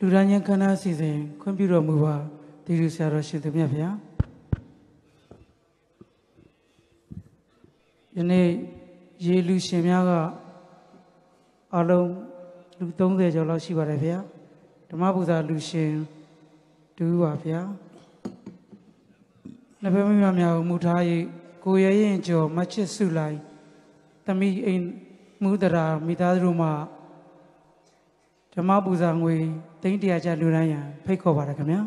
လူရန်ရင်ခန္ဓာအစီအစဉ်ခွင့်ပြုတော်မူပါတည်ရဆရာတော်ရှင်သူမြတ်ဗျာယနေ့ရေလူရှင်များကအလုံးလူ30ကျော်လောက်ရှိပါတယ်ဗျာဓမ္မဗုဒ္ဓလူရှင်တူပါဗျာနှစ်ဖက်မိမများကိုမူထား၍ကိုရရင်ကျော်မချစ်စုလိုက်တမိအိမ်မူဒရာမိသားစုမှဓမ္မပူဇာငွေ တိန့်တရာကျလူတိုင်းရန်ဖိတ်ခေါ်ပါရခင်ဗျာ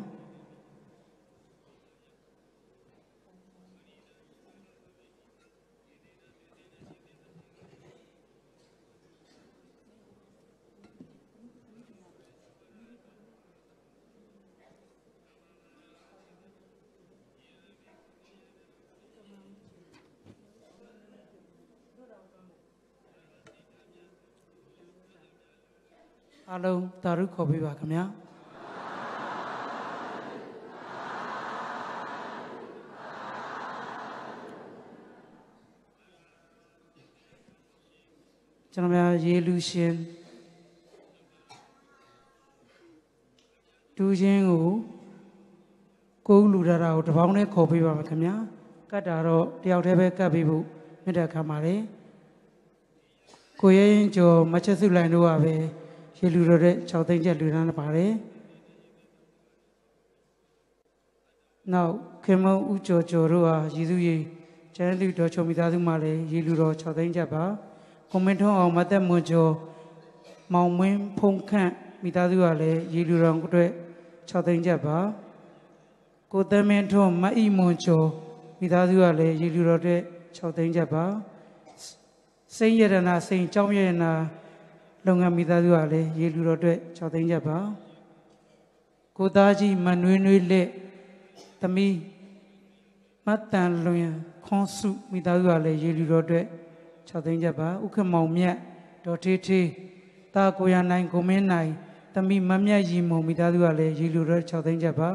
အား လုံးတာရုခေါ်ပေးပါခင်ဗျာကျွန်တော်များရေလူရှင်ဒူးချင်းကိုကိုယ်လူရတာကိုတပေါင်းနဲ့ခေါ်ပေးပါမယ်ခင်ဗျာကတ်တာတော့တယောက်တည်းပဲကတ်ပေးဖို့မြတ်တာခံပါတယ်ကိုရဲရင်ကျော်မချက်စုလိုင်တို့ကပဲ ရေလူတော်တဲ့6သိန်းချက်လူတန်းပါတယ်နောက်ခင်မုံဦးကျော်ကျော်တို့ဟာရည်သူရေကျန်းလူတော်ချုံမိသားစုမှလည်းရေလူတော်6သိန်းချက်ပါကွန်မန့်ထုံးအောင်မသက်မွန်ကျော်မောင်မင်းဖုံခန့်မိသားစုကလည်းရေလူတော်အတွက်6သိန်းချက်ပါကိုသမင်းထွန်းမအီမွန်ကျော်မိသားစုကလည်းရေလူတော်အတွက်6သိန်းချက်ပါစိန်ရတနာစိန်ကြောင်းရတနာ လုပ်ငန်းမိသားစုကလည်းရေလူတော်အတွက်6သိန်းချက်ပါကိုသားကြီးမနွေးနွေးလက်သမီးမတ်တန်လွင်ခွန်စုမိသားစုကလည်းရေလူတော်အတွက်6သိန်းချက်ပါဥက္ကမောင်မြတ်ဒေါ်ထေးထေးတာကိုရနိုင်ကိုမင်းနိုင်သမီးမမြတ်ရီမုံမိသားစုကလည်းရေလူတော်6သိန်းချက်ပါ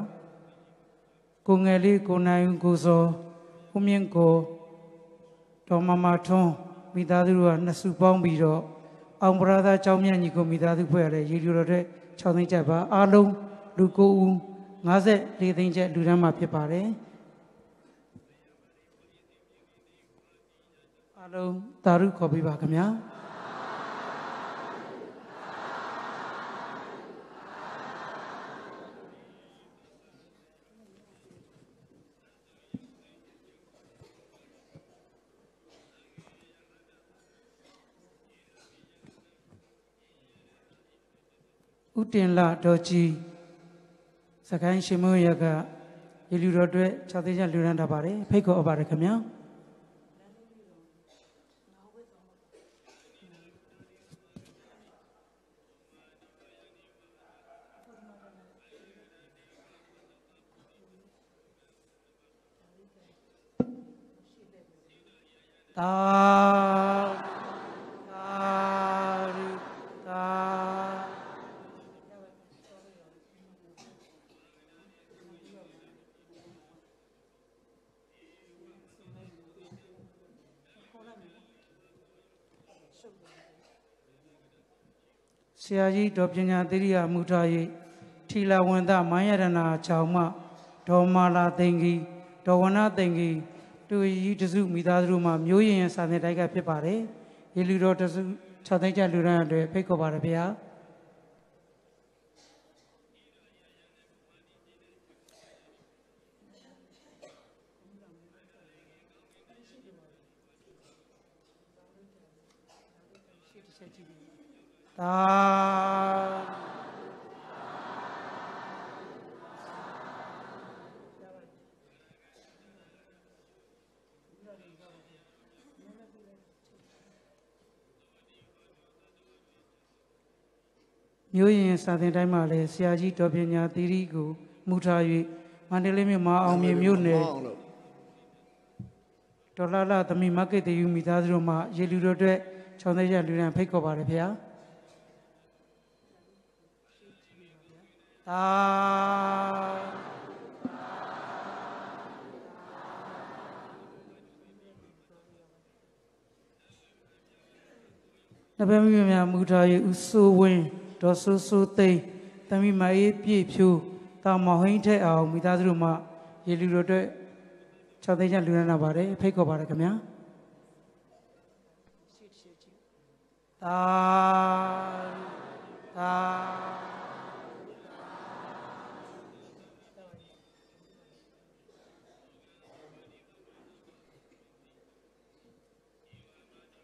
ကိုငယ်လေးကိုနိုင်ကိုစောဦးမြင့်ကိုဒေါ်မမထွန်းမိသားစုကနှစ်စုပေါင်းပြီးတော့ အောင်ပရာသာကျောင်းမြတ်ညီကိုမိသားစုဖွဲ့ရတဲ့ရေလူတော်တဲ့6သိန်းချက်ပါအားလုံးလူ9ဦး54သိန်းချက်လူတန်းမှာဖြစ်ပါတယ်အားလုံးတာရုခေါ်ပြပါခင်ဗျာ ဥတင်လာတော်ကြီးစကိုင်းရှင်မုံရကရေလူတော်အတွက်6သိန်းချက်လူရန်တာပါတယ်ဖိတ်ခေါ်အပ်ပါတယ်ခင်ဗျာတာတာ ဆရာကြီးဒေါ်ပညာသီရိယာမူထား၍ထီလာဝန္တမိုင်းရတနာချောင်းမှဒေါ်မာလာသိင်္ဂီဒေါ်ဝနသိင်္ဂီတူကြီးတစုမိသားစုမှမျိုးရင်စာသင်တိုက်ကဖြစ်ပါတယ်ရေလူတော်တစု6သိန်းကျလူရန်အတွက်ဖိတ်ခေါ်ပါရဗျာ သာမျိုးရင်စာသင်တိုင်းမှာလည်းဆရာကြီးဒေါ်ပညာသီရိကိုမူထား၍မန္တလေးမြို့မှာအောင်မြင်မြို့နယ်အောင်လို့ဒေါ်လာလာသမီးမက္ကိတယူမိသားစုတို့မှရေလူတို့အတွက်ချောင်းသေးရလူရန်ဖိတ်ခေါ်ပါတယ်ဗျာ သာနဘမိများမူထား၍ဥဆိုးဝင်းဒေါ်ဆူဆူသိန်းတမိမအေးပြည့်ဖြူတာမောင်ဟိန်းထက်အောင်မိသားစုတို့မှရေလူတို့အတွက်6သိန်းကျပ်လူရမ်းလာပါတယ်ဖိတ်ခေါ်ပါတယ်ခင်ဗျာသာသာ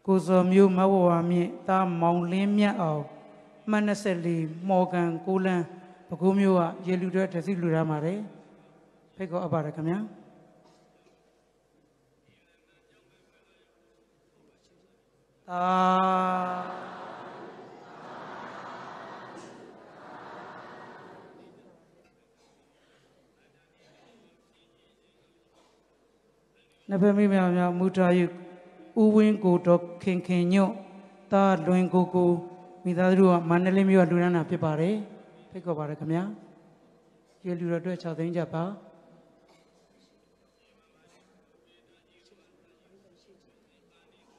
ကိုစောမျိုးမဝဝမြင့်တာမောင်လင်းမြတ်အောင်မှတ်24မော်ဂန်ကိုလန်းပကူးမျိုးကရေလူတဲ့တစီလူရမ်းပါတယ်ဖိတ်ခေါ်အပ်ပါတယ်ခင်ဗျာသာနဖမိမြောင်မြောင်မူတာယု ဥဝင်းကိုတော့ခင်ခင်ညွတ်တာလွင်ကိုကိုမိသားစုကမန္တလေးမြို့ကလူရန်တာဖြစ်ပါတယ်ဖိတ်ခေါ်ပါတယ်ခင်ဗျာရေလူတော်အတွက်6သိန်းကြပါ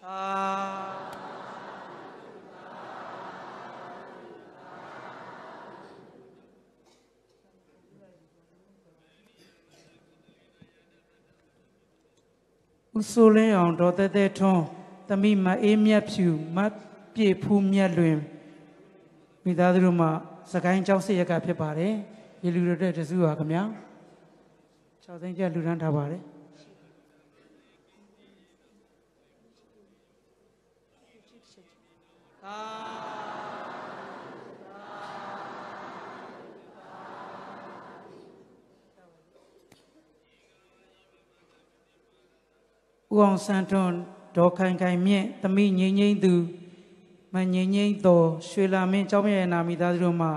အာ ဦးစိုးလင်းအောင်ဒေါ်တဲတဲထွန်းတမိမအေးမြတ်ဖြူမတ်ပြေဖူးမြတ်လွင်မိသားစုတို့မှစကိုင်းကျောက်စစ်ရက်ကဖြစ်ပါတယ်ရေလူတို့တဲ့တစုပါခင်ဗျာ6သိန်းကျပ်လူရန်ထားပါတယ်သာ ဦးအောင်စန်းထွန်းဒေါ်ခိုင်ခိုင်မြင့်တမိငိမ့်ငိမ့်သူမငိမ့်ငိမ့်တော်ရွှေလာမင်းကျောင်းမြရဲ့နာမိသားစုတို့မှ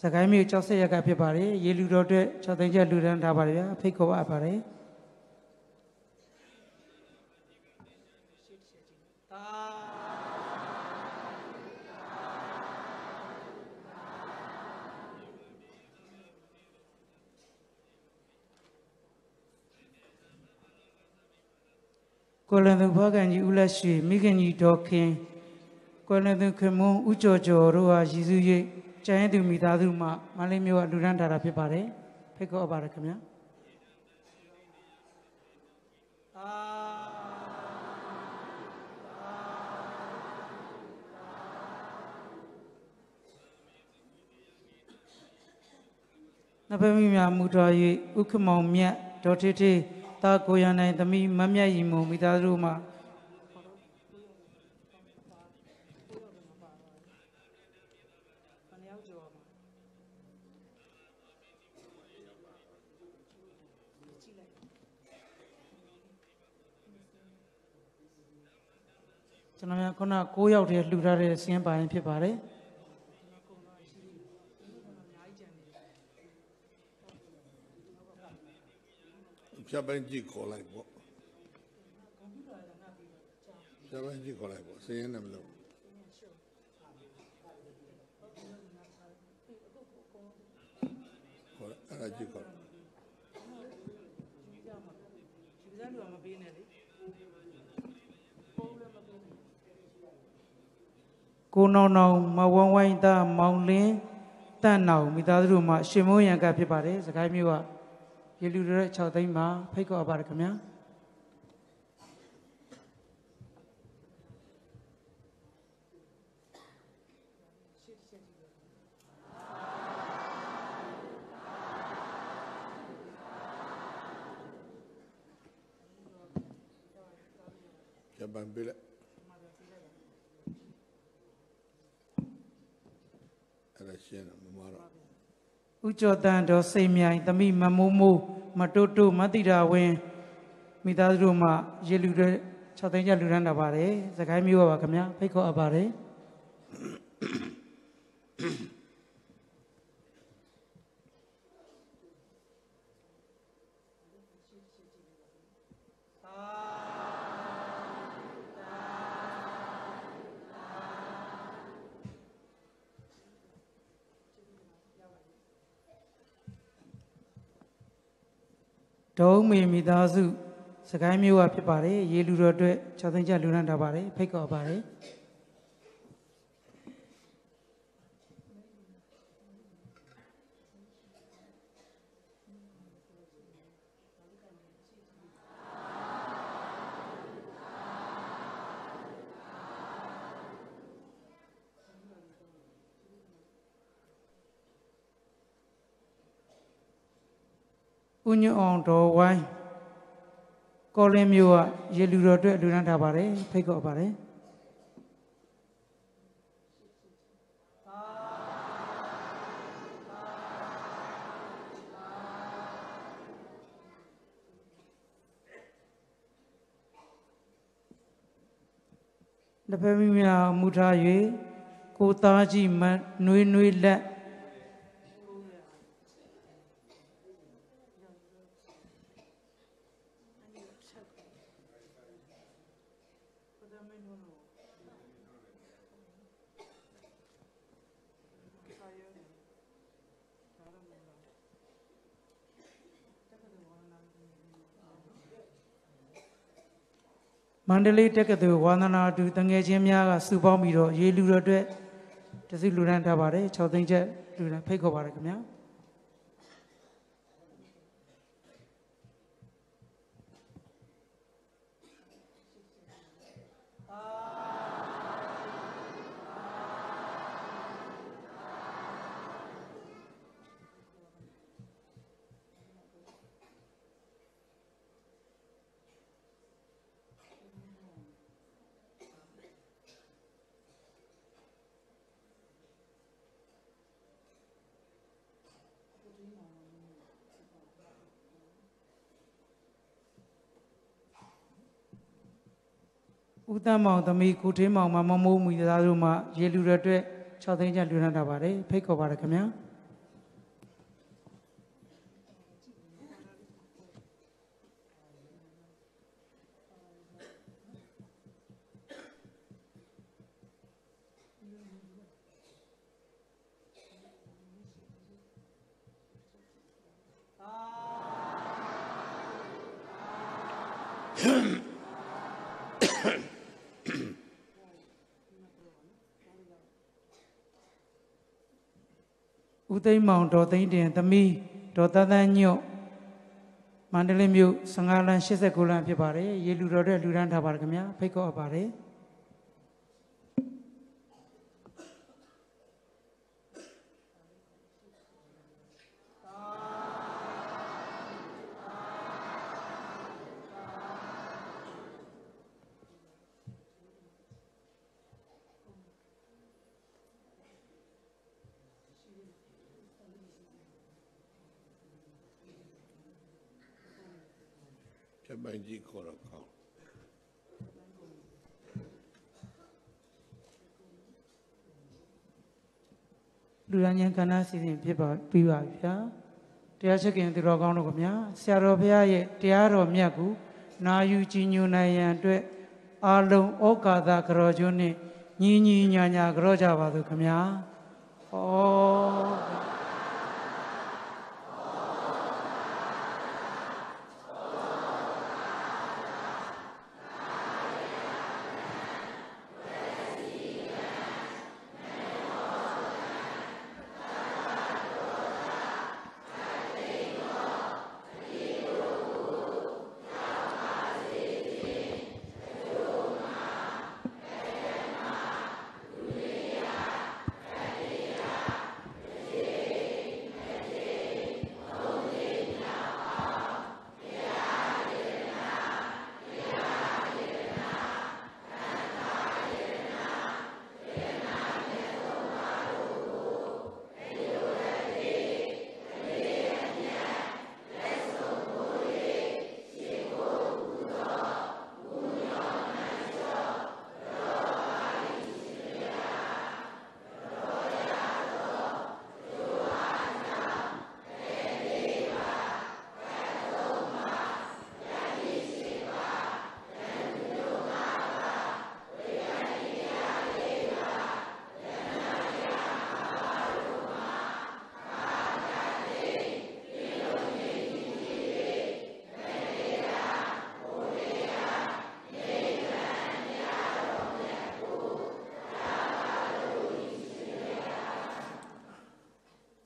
စကိုင်းမြို့ကျောက်ဆက်ရက်ကဖြစ်ပါတယ်ရေလူတော်အတွက်6သိန်းကျပ်လူဒန်းထားပါတယ်ဗျာဖိတ်ခေါ်အပ်ပါတယ် ကိုလန်သူဘွားကန်ကြီးဦးလက်ရှိမိခင်ကြီးဒေါ်ခင်ကိုလန်သူခင်မွန်းဦးကျော်ကျော်တို့ဟာရည်စူး၍ကျန်ရသူမိသားစုမှမလေးမျိုးကလူရန်ထားတာဖြစ်ပါတယ်ဖိတ်ခေါ်အပ်ပါတယ်ခင်ဗျာနဖမိမြမူတော်၍ဥက္ကမောင်မြတ်ဒေါ်ထေထေ တာကိုရနိုင်သမီးမမြတ်ရီမုံမိသားစုမှကျွန်တော်များခုန9ယောက်တည်းလှူထားတဲ့စင်းပိုင်းဖြစ်ပါတယ် ဖြတ်ပိုင်းကြည့်ခေါ်လိုက်ပေါ့ဖြတ်ပိုင်းကြည့်ခေါ်လိုက်ပေါ့စင်းရဲနေမလို့ခေါ်အဲ့ဒါကြည့်ခေါ်ကိုနောင်နောင်မဝန်းဝိုင်းသားမောင်လင်းတန့်နောင်မိသားစုတို့မှရှင်မိုးရံကဖြစ်ပါတယ်စကိုင်းမျိုးက ရေလူတဲ့6သိန်းမှာဖိတ်ခေါ်ပါရခင်ဗျာဖြတ်ပိုင်းပေးလိုက်အဲ့ဒါရှင်းတယ်မမတော့ ဥကျော်တန်တော်စိတ်မြိုင်တမိမမိုးမိုးမတိုးတိုးမတိတာဝင်းမိသားစုတို့မှရေလူတဲ့6သိန်းကျလူရန်တာပါတယ်စကိုင်းမျိုးပါခင်ဗျာဖိတ်ခေါ်အပ်ပါတယ် ဒုံမေမိသားစုစကိုင်းမျိုးကဖြစ်ပါတယ်ရေလူတော်အတွက်6သိန်းကျလူရန်တာပါတယ်ဖိတ်ခေါ်အပ်ပါတယ် ဦးညွန့်အောင်တော်ဝိုင်းကောလင်းမျိုးကရေလူတော်အတွက်လူရန်ထားပါတယ်ဖိတ်ခေါ်ပါတယ်တပည့်မိများမူထား၍ကိုသားကြီးမနှွေးနှွေးလက် မန္တလေးတက္ကသိုလ်ဝါသနာတူတငယ်ချင်းများကစုပေါင်းပြီးတော့ရေလူတော်အတွက်တစုလူရန်ထားပါတယ်6သိန်းချက်လူရန်ဖိတ်ခေါ်ပါတယ်ခင်ဗျာ ဦးတန်းမောင်သမီးကိုထင်းမောင်မမမိုးမူသားတို့မှရေလူတော်အတွက်6သိန်းချက်လူရန်ထားပါတယ်ဖိတ်ခေါ်ပါတယ်ခင်ဗျာ ဦးသိမ်းမောင်ဒေါ်သိန်းတင်သမီးဒေါ်သန်းသန်းညွတ်မန္တလေးမြို့15လမ်း89လမ်းဖြစ်ပါတယ်ရေလူတော်တဲ့လူရန်ထားပါတယ်ခင်ဗျာဖိတ်ခေါ်အပ်ပါတယ် ခေါ်တော့ကောင်းလူရန်ញ្ញကဏ္ဍစီစဉ်ဖြစ်ပါပြီးပါပြီဗျာတရားချက်ခင်သူတော်ကောင်းတို့ကဗျာဆရာတော်ဘုရားရဲ့တရားတော်မြတ်ကိုနာယူကြည်ညိုနိုင်ရန်အတွက်အာလုံးဩကာသကရောကျွန်းနဲ့ညီညီညာညာကရောကြပါစို့ခင်ဗျာဩ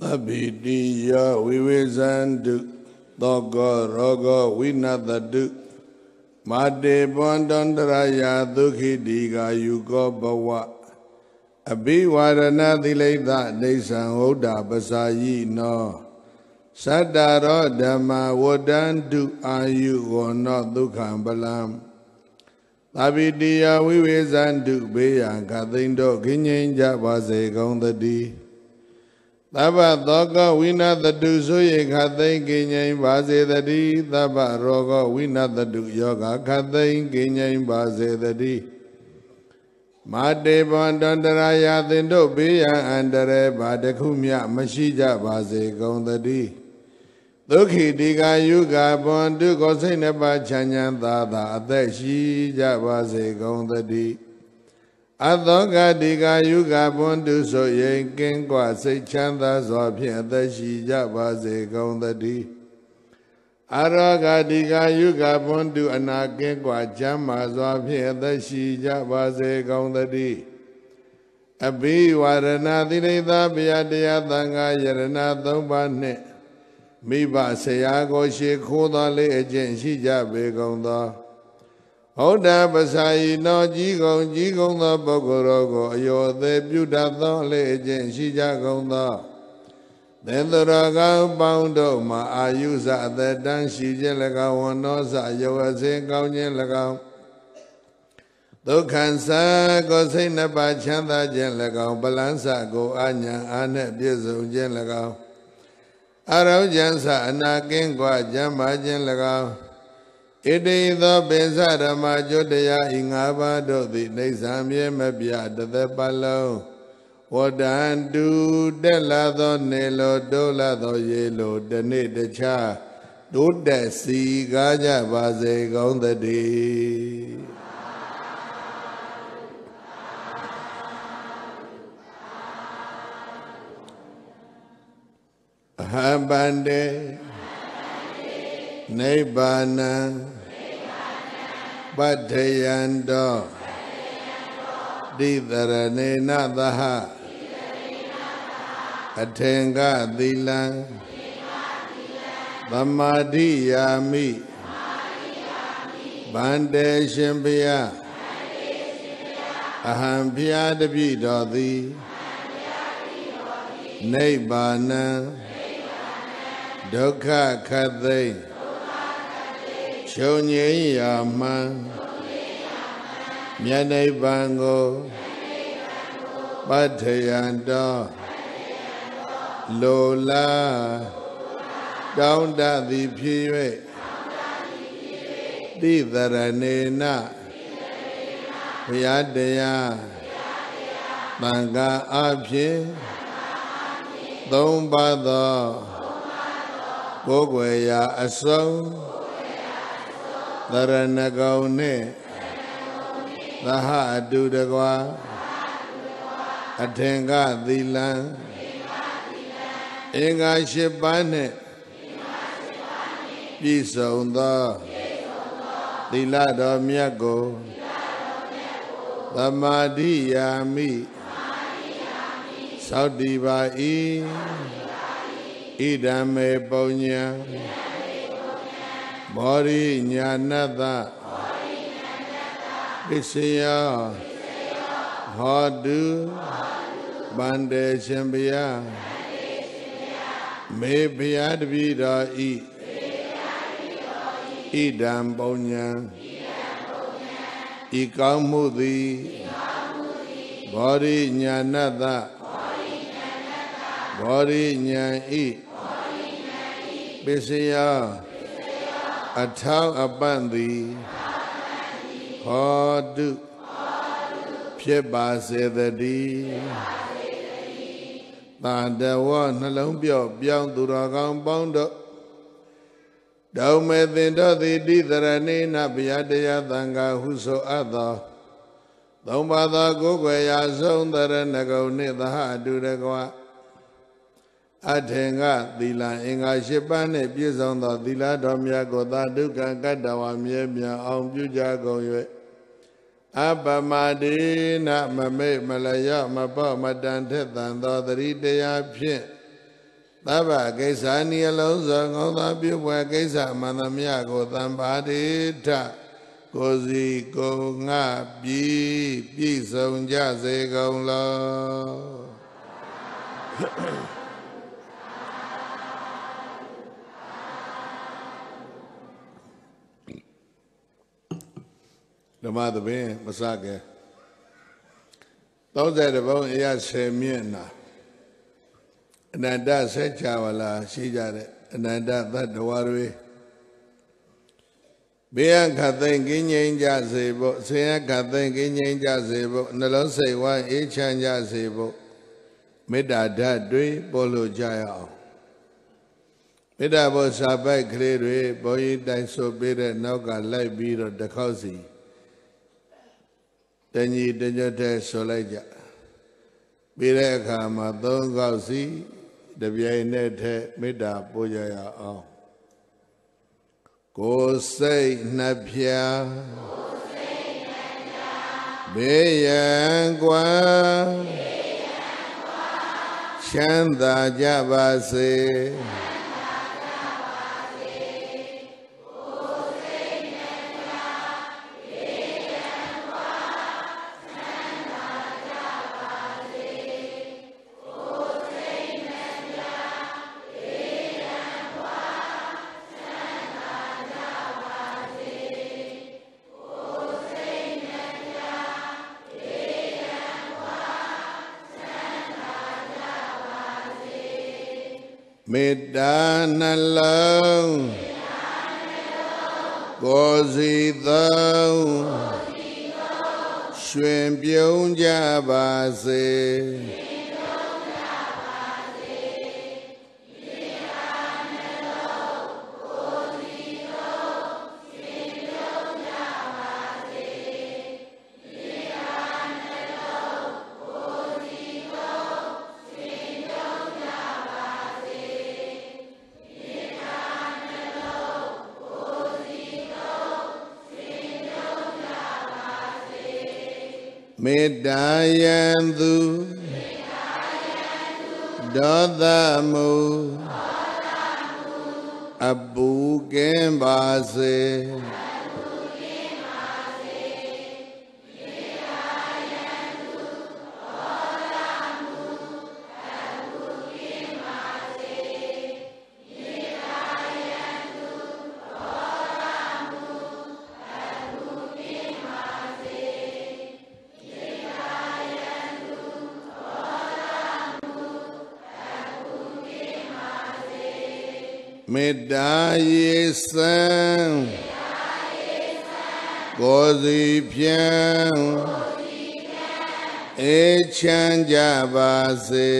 သဗ္ဗိတိယဝိဝေဇန္တုသောကရောဂဝိနတတုမာတေဘွန်တန္တရာယဒုခိတိကာယုကောဘဝအဘိဝါရဏသီလိတဒိဋ္ဌံဟုတ်တာပစာယိနော သတ္တရောဓမ္မဝတ္တန္တုအာယုဝနောဒုက္ခံပလံသာပိတိယဝိဝေဇန္တုဘေးရန်ခသိန်းတို့ခင်းငိမ့်ကြပါစေကုန်သတည်း သဗ္ဗသောကဝိနတတုဆိုရခသိန်းကင်းငိမ့်ပါစေတည်းသဗ္ဗရောဂဝိနတတုယောဂခသိန်းကင်းငိမ့်ပါစေတည်းမာတေဘွန်တန္တရာယသင်တို့ဘေးရန်အန္တရာယ်ဘာတခုမျှမရှိကြပါစေကုန်သတည်းဒုက္ခိတိကာယုဂဘွန်ဒုက္ခစိတ်နှစ်ပါးချမ်းချမ်းသာသာအသက်ရှိကြပါစေကုန်သတည်း အသောကတိကာယုဂဘွန်တုဆိုရင်ကင်းကွာစိတ်ချမ်းသာစွာဖြင့်အသက်ရှိကြပါစေကုန်သတည်းအရောဂတိကာယုဂဘွန်တုအနာကင်းကွာချမ်းသာစွာဖြင့်အသက်ရှိကြပါစေကုန်သတည်းအဘိဝရဏသီရိသဗျာတရားသံဃာယရဏသုံးပါးနှင့်မိဘဆရာကိုရှေခိုးသောလေးအကျင့်ရှိကြပေကုန်သော ဟောတာပဇာယိနောကြီးကုန်ကြီးကုန်သောပုဂ္ဂိုလ်တော်ကိုအယောအသေးပြုတတ်သောလေအကျင့်ရှိကြကုန်သောသင်္တရကပေါင်းတို့မှာအာယုဇအသက်တန်းရှိခြင်း၎င်းဝန္နောဇယောအစင်ကောင်းခြင်း၎င်းဒုက္ခံစာကိုစိတ်နှစ်ပါးချမ်းသာခြင်း၎င်းပလန်းစာကိုအာညာအာနဲ့ပြည့်စုံခြင်း၎င်းအရောဉ္ဇံစာအနာကင်းကွာကျမ်းမာခြင်း၎င်း ဣတိသောပိစဓမ္မကျွတ်တရားဤ၅ပါးတို့သည်နေဆံမြဲမပြတသက်ပလုံးဝတ္တန်တုတက်လာသောနေလိုတိုးလာသောရေလိုတနေ့တခြားတိုးတက်စီကားကြပါစေကောင်းသတည်းအဟံပန္တေ နိဗ္ဗာနံပတ္ထယံတောတိတရဏေနသဟအထင်္ဂသီလံသမာဓိယာမိဗန္တေရှင်ဘုရားအဟံဘုရားတပိတော်သည်နိဗ္ဗာနံဒုက္ခခတ်သိမ့် ချုပ်ငြိမ်းရာမှန်မြတ်နိဗ္ဗာန်ကိုပတ္ထယံတော်လိုလားတောင်းတသည်ဖြစ်၍တိသရဏေနဘုရားတရားတန်ခါအဖြစ်သုံးပါသောကိုယ်ွယ်ရာအစုံ သရဏဂုံနှင့်သဟအတုတကွာအထင်ကသီလံအင်္ဂါ၈ပါးနှင့်ပြည့်စုံသောသီလတော်မြတ်ကိုသမာဓိယာမိသောတိပါ၏ဣဒံမေပုံညာ ဘောရိညာဏတ္တပစ္စယဟောတုဗန္တေရှင်ဘုရားမေဘုရားတပည့်တော်ဤဣဒံပုံညာဤကောင်းမှုသည်ဘောရိညာဏတ္တဘောရိညာဤပစ္စယ အထောက်အပန့်သည်ဟောတုဖြစ်ပါစေတည်းတန်တဝနှလုံးပြော့ပြောင်းသူတော်ကောင်းပေါင်းတို့တောင်းမဲ့သင်တို့သည်တိတရဏိနဗျာတရားသံဃာဟုဆိုအပ်သောသုံးပါးသောကိုယ်ွယ်ရာဆုံးတရဏဂုံနှင့်သဟတုရကွာ အထင်ကသီလအင်္ဂါ၈ပါးနှင့်ပြည့်စုံသောသီလတော်မြတ်ကိုသာဒုက္ခကတ္တဝမြဲမြံအောင်ပြုကြကုန်၍အပမဒေနမမေ့မလယမပေါ့မတန်ထက်သန်သောသတိတရားဖြင့်သဗ္ဗကိစ္စနိအလုံးစုံကောင်းသောပြုပွဲကိစ္စမန္တမြကိုသံပါတိထကိုစီကိုငါပြီးပြည့်စုံကြစေကုန်လော ဓမ္မသဘင်မစခဲ့30ဘုံအရာ10မြင့်နာအနန္တဆက်ချဝလာရှိကြတဲ့အနန္တသတ္တဝါတွေဘေးခတ်သိမ့်ကင်းငြိမ်းကြစေဖို့ဆင်းရဲခတ်သိမ့်ကင်းငြိမ်းကြစေဖို့နှလုံးစိတ်ဝမ်းအေးချမ်းကြစေဖို့မေတ္တာဓာတ်တွေပို့လို့ကြရအောင်မေတ္တာဘောစာပိုက်ကလေးတွေဘုန်းကြီးတိုင်ဆိုပေးတဲ့နောက်ကလိုက်ပြီးတော့တစ်ခေါက်စီ တညီတညွတ်တဲ့ဆိုလိုက်ကြပြီးတဲ့အခါမှာသုံးခေါက်စီတပြိုင်နက်တည်းမေတ္တာပို့ကြရအောင်ကိုယ်စိတ်နှပြဘေးရန်ကွာချမ်းသာကြပါစေ မေတ္တာနှလုံးကိုယ်စီသုံးရွှင်ပြုံးကြပါစေ မေတ္တာယံသူဒေါသမုအပူကင်းပါစေ မေတ္တာရေစံကိုယ်စီဖြံအေးချမ်းကြပါစေ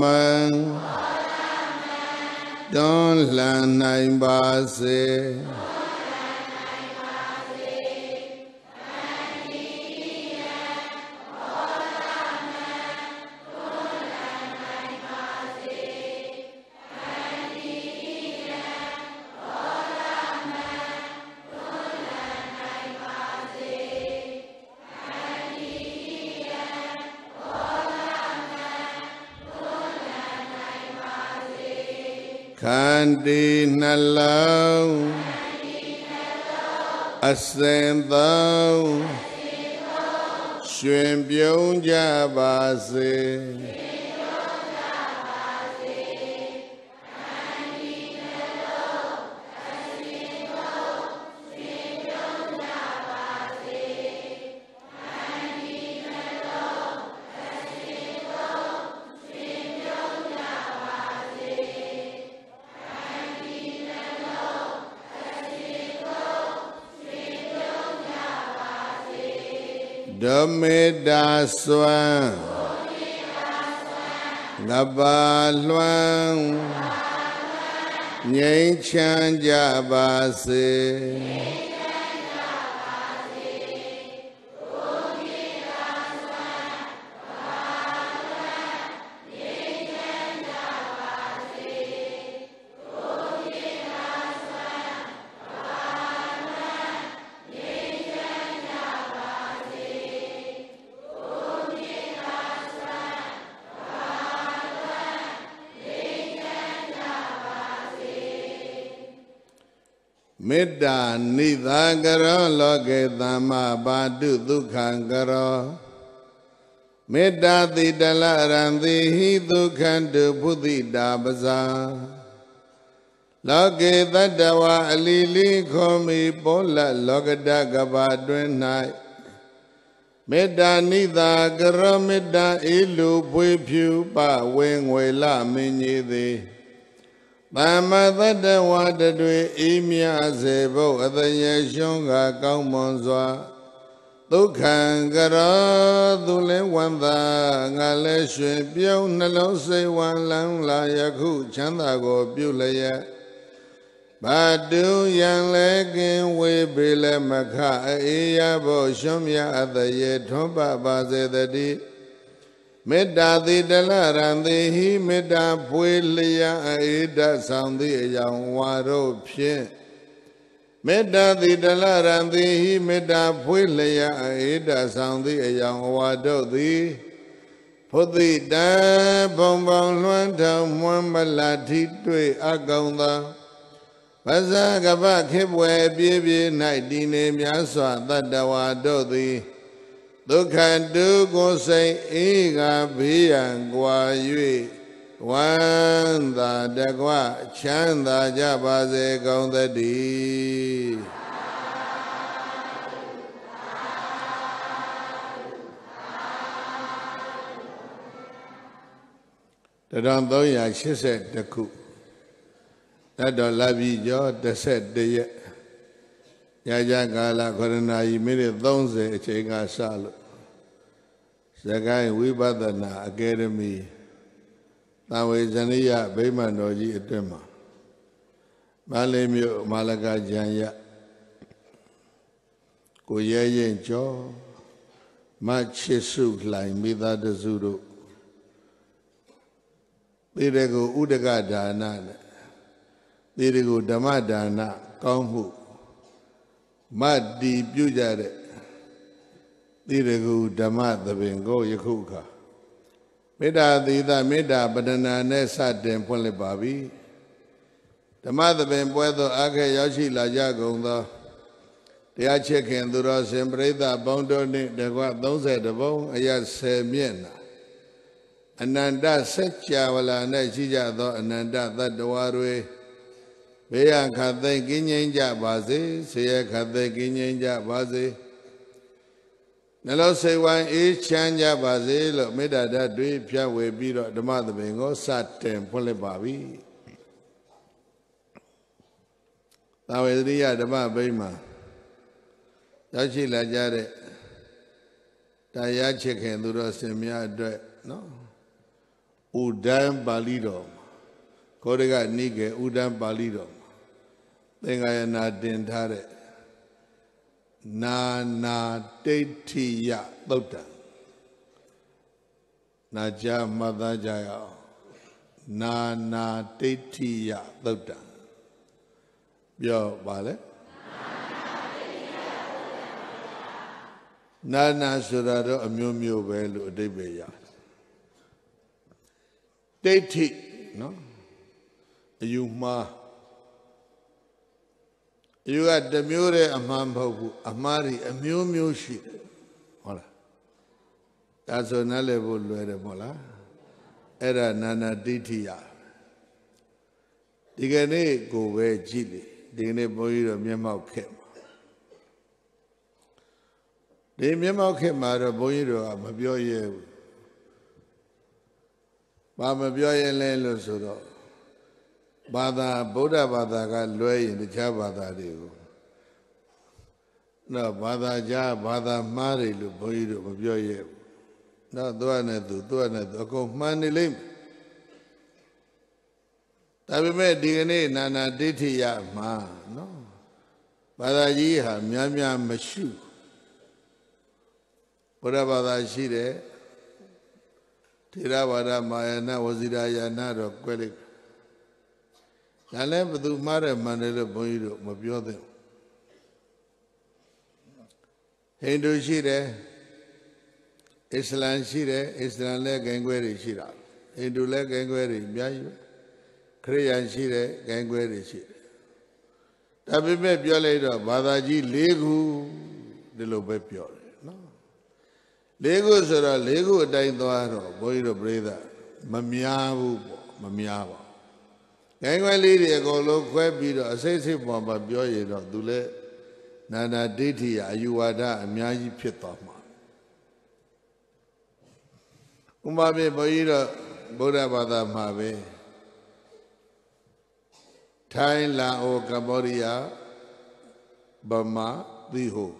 မံတွန်းလှန်နိုင်ပါစေ လုံးအစင်သုံးရွှင်ပြုံးကြပါစေ မေတာစွမ်းငပါလွှမ်းငြိမ်းချမ်းကြပါစေ နိသာကရောလောကေသမ္မာပါတုဒုက္ခံကရောမေတ္တာတိတလရံတိဟိဒုက္ခံတုဘုဒ္ဓိတာပဇာလောကေတတ္တဝအလီလီခောမိပောလလောကတကဘာတွင်၌မေတ္တာနိသာကရောမေတ္တာအေလူဖွေဖြူပဝေငွေလမင်းကြီးသည် သမ္မသတ္တဝါတတွေအေးမြစေဖို့အတရေရှုံးကကောင်းမွန်စွာဒုက္ခံကရောသူလင်းဝန္တာငါလည်းရွှင်ပြုံးနှလုံးစိတ်ဝမ်းလန်းလာယခုချမ်းသာကိုပြုလျက်ဘာတုယံလဲကင်ဝေပေလမခအေးရဖို့ရှုံးမြအတရေထွန်းပပါစေတည်း မေတ္တာတိတလရံတိဟိမေတ္တာဖွေလျာအေဒဆောင်သည့်အကြောင်းဝါတို့ဖြင့်မေတ္တာတိတလရံတိဟိမေတ္တာဖွေလျာအေဒဆောင်သည့်အကြောင်းဝါတို့သည်ဖုသိတံဘုံဘောင်လွှမ်းထောင်မွမ်းမလာထိတွေ့အကောင်သာပဇာကပခေပွဲပြေးပြေး၌တည်နေများစွာတတ္တဝါတို့သည် ဒုက္ခတုကိုစိတ်အေးကဘေးရန်ကွာ၍ဝမ်းသာတကွချမ်းသာကြပါစေကောင်းသတည်းတရံ382ခုတတ်တော်လာပြီကျော်11ရက် ညကြကာလခရဏာယီမိနစ်30အချိန်ကစလို့စကိုင်းဝိပဿနာအကယ်ဒမီတာဝေဇဏိယဗိမာန်တော်ကြီးအတွင်းမှာမလေးမြို့မာလကဂျန်ရကိုရဲရင်ကျော်မချစ်စုလှိုင်မိသားတစုတို့သေရကိုဥဒကဒါနနဲ့သေရကိုဓမ္မဒါနကောင်းမှု မတ္တီပြုကြတဲ့တိရကုဓမ္မသဘင်ကိုယခုအခါမေတ္တာသီသမေတ္တာပဒနာနဲ့စတင်ဖွင့်လှစ်ပါပြီဓမ္မသဘင်ပွဲသောအခဲရောက်ရှိလာကြကုန်သောတရားချစ်ခင်သူတော်စင်ပရိသတ်ပေါင်းတို့နှင့်တကွ30ဘုံအရ10မျက်နှာအနန္တစัจ java လာ၌ရှိကြသောအနန္တသတ္တဝါတွေ ဘေးရခတ်သိကင်းငြိမ်းကြပါစေဆေရခတ်သိကင်းငြိမ်းကြပါစေနှလုံးစိတ်ဝိုင်းအေးချမ်းကြပါစေလို့မေတ္တာဓာတ်တွေဖြတ်ဝေပြီးတော့ဓမ္မသဘင်ကိုစတင်ဖွင့်လှစ်ပါပြီ။သာဝေသရိယဓမ္မဘိမှာရောက်ရှိလာကြတဲ့တရားချစ်ခင်သူတော်စင်များအတွက်နော်ဥဒံပါဠိတော်ခေါ်ရကနိကေဥဒံပါဠိတော် သင်္ကာယနာတင်ထားတဲ့နာနာဒိဋ္ဌိယသုတ်တံနာကြမှတ်သားကြရအောင်နာနာဒိဋ္ဌိယသုတ်တံပြောပါလေနာနာဆိုတာတော့အမျိုးမျိုးပဲလို့အတိတ်ပဲရဒိဋ္ဌိနော်အယူမှားအ ယူကတမျိုးတည်းအမှန်မဟုတ်ဘူးအမှားတွေအမျိုးမျိုးရှိတယ်ဟုတ်လားဒါဆိုနားလည်ဖို့လွယ်တယ်မဟုတ်လားအဲ့ဒါနာနာတိဋ္ဌိယဒီကနေ့ကိုပဲကြည့်လေဒီကနေ့ဘုန်းကြီးတို့မျက်မှောက်ခဲ့မှာဒီမျက်မှောက်ခဲ့မှာတော့ဘုန်းကြီးတို့ကမပြောရဲဘူးဘာမပြောရဲလဲလို့ဆိုတော့ ဘာသာဗုဒ္ဓဘာသာကလွဲရင်တခြားဘာသာတွေကိုတော့ဘာသာကြားဘာသာမှားတယ်လို့ဘုန်းကြီးတို့မပြောရဲဘူး။တော့သူကနဲ့သူသူကနဲ့သူအကုန်မှန်နေလိမ့်မယ်။ဒါပေမဲ့ဒီကနေ့နာနာဒိဋ္ဌိယမှာနော်ဘာသာကြီးဟာများများမရှိဘုရားဘာသာရှိတယ်ထေရဝါဒမာယနာဝဇိရာယာနာတော့ကွဲလိုက် ဒါလည်းဘသူမှားတယ်မှန်တယ်လို့ဘုန်းကြီးတို့မပြောသင့်ဟိန္ဒူရှိတယ်အစ္စလမ်ရှိတယ်အစ္စလမ်လည်းဂိုင်းခွဲတွေရှိတာဟိန္ဒူလည်းဂိုင်းခွဲတွေအများကြီးပဲခရစ်ယာန်ရှိတယ်ဂိုင်းခွဲတွေရှိတယ်ဒါပေမဲ့ပြောလိုက်တော့ဘာသာကြီး၄ခုဒီလိုပဲပြောတယ်နော်၄ခုဆိုတော့၄ခုအတိုင်းသွားတော့ဘုန်းကြီးတို့ပြိဿမများဘူးပေါ့မများပါ ဂိုင်းခွဲလေးတွေအကုန်လုံးခွဲပြီးတော့အစိတ်စိတ်ပေါ်မှာပြောရင်တော့သူလည်းနာနာဒိဋ္ဌိယအယူဝါဒအများကြီးဖြစ်သွားမှာဥပမာပြဘုန်းကြီးတို့ဗုဒ္ဓဘာသာမှာပဲထိုင်းလာအိုကမ္ဘောဒီးယားဗမာသီဟို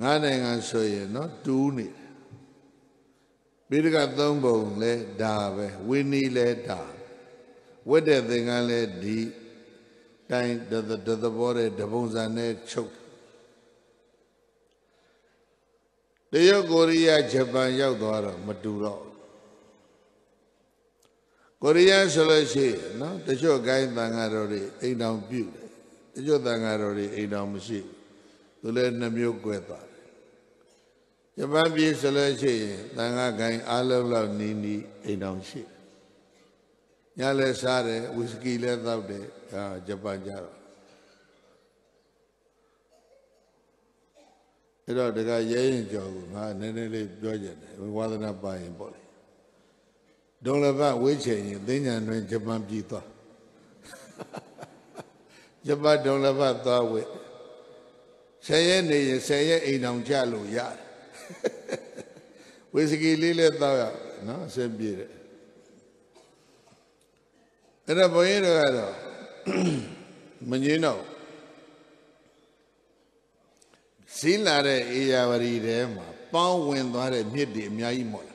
ငါးနိုင်ငံဆိုရင်နော်တူးနေတယ်ပိဋကသုံးပုံလဲဒါပဲဝိနည်းလဲဒါ ဝတ်တဲ့သင်္ကန်းလဲဒီတိုင်းတသဘောတဲ့တပုံစံနဲ့ချုပ်တရုတ်ကိုရီးယားဂျပန်ရောက်သွားတော့မတူတော့ကိုရီးယားဆိုလို့ရှိရင်နော်တချို့ဂိုင်းတန်ဃာတော်တွေအိမ်တော်ပြုတယ်တချို့တန်ဃာတော်တွေအိမ်တော်မရှိဘူးသူလည်းနှမျိုးကွဲသွားတယ်ဂျပန်ပြည်ဆိုလို့ရှိရင်တန်ဃာဂိုင်းအားလုံးလောက်နီးနီးအိမ်တော်ရှိ ညလည်းစားတယ်ဝီစကီလည်းသောက်တယ်ဟာဂျပန်ကြတော့အဲ့တော့တကရဲရင်ကြော်ကိုငါနည်းနည်းလေးပြောကြတယ်ဝါသနာပါရင်ပေါ့လေဒုံလဘဝေးချင်ရင်သိညာတွင်ဂျပန်ပြည်သွားဂျပန်ဒုံလဘသွားဝေးဆယ်ရက်နေရင်ဆယ်ရက်အိမ်အောင်ကြလို့ရတယ်ဝေစကီလေးလည်းတောက်ရနော်အဆင်ပြေတယ် အဲ့တော့ဘုန်းကြီးတို့ကတော့မငင်းတော့စီးလာတဲ့အေယာဝရီထဲမှာပေါင်းဝင်သွားတဲ့မြစ်တွေအများကြီးမော်လာ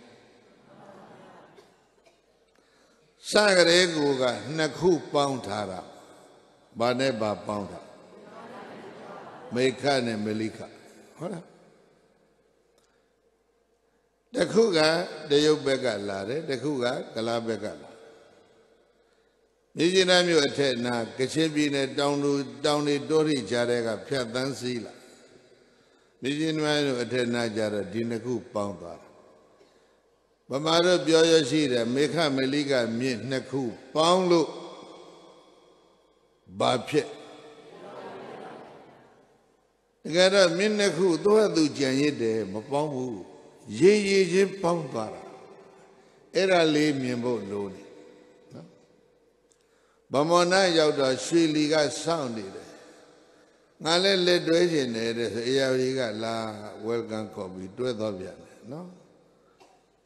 စကရေကူကနှစ်ခုပေါင်းထားတာဘာနဲ့ဘာပေါင်းတာမေခနဲ့မလိခဟုတ်လားတခုကတရုတ်ဘက်ကလာတယ်တခုကကလားဘက်ကလာ မြေကြီးနားမြို့အထက်နာကချင်ပြည်နယ်တောင်သူတောင်တွေတိုးရိကြားတဲ့ကဖြတ်တန်းစီးလာမြေကြီးနားမြို့အထက်နာကြတော့ဒီနှစ်ခုပေါင်းသွားတာဗမာတို့ပြောရရှိတယ်မေခမလိကမြင့်နှစ်ခုပေါင်းလို့ဘာဖြစ်တကယ်တော့မြင့်နှစ်ခုသူ့အတူကြံရစ်တယ်မပေါင်းဘူးရေရေချင်းပေါင်းသွားတာအဲ့ဒါလေးမြင်ဖို့လိုနေနော် ဗမောနာရောက်တော့ရွှေလီကစောင့်နေတယ်ငါလည်းလက်တွဲရှင်နေတဲ့ဆိုအေယာဝတီကလာ welcome ခေါ်ပြီးတွဲတော့ပြန်တယ်နော်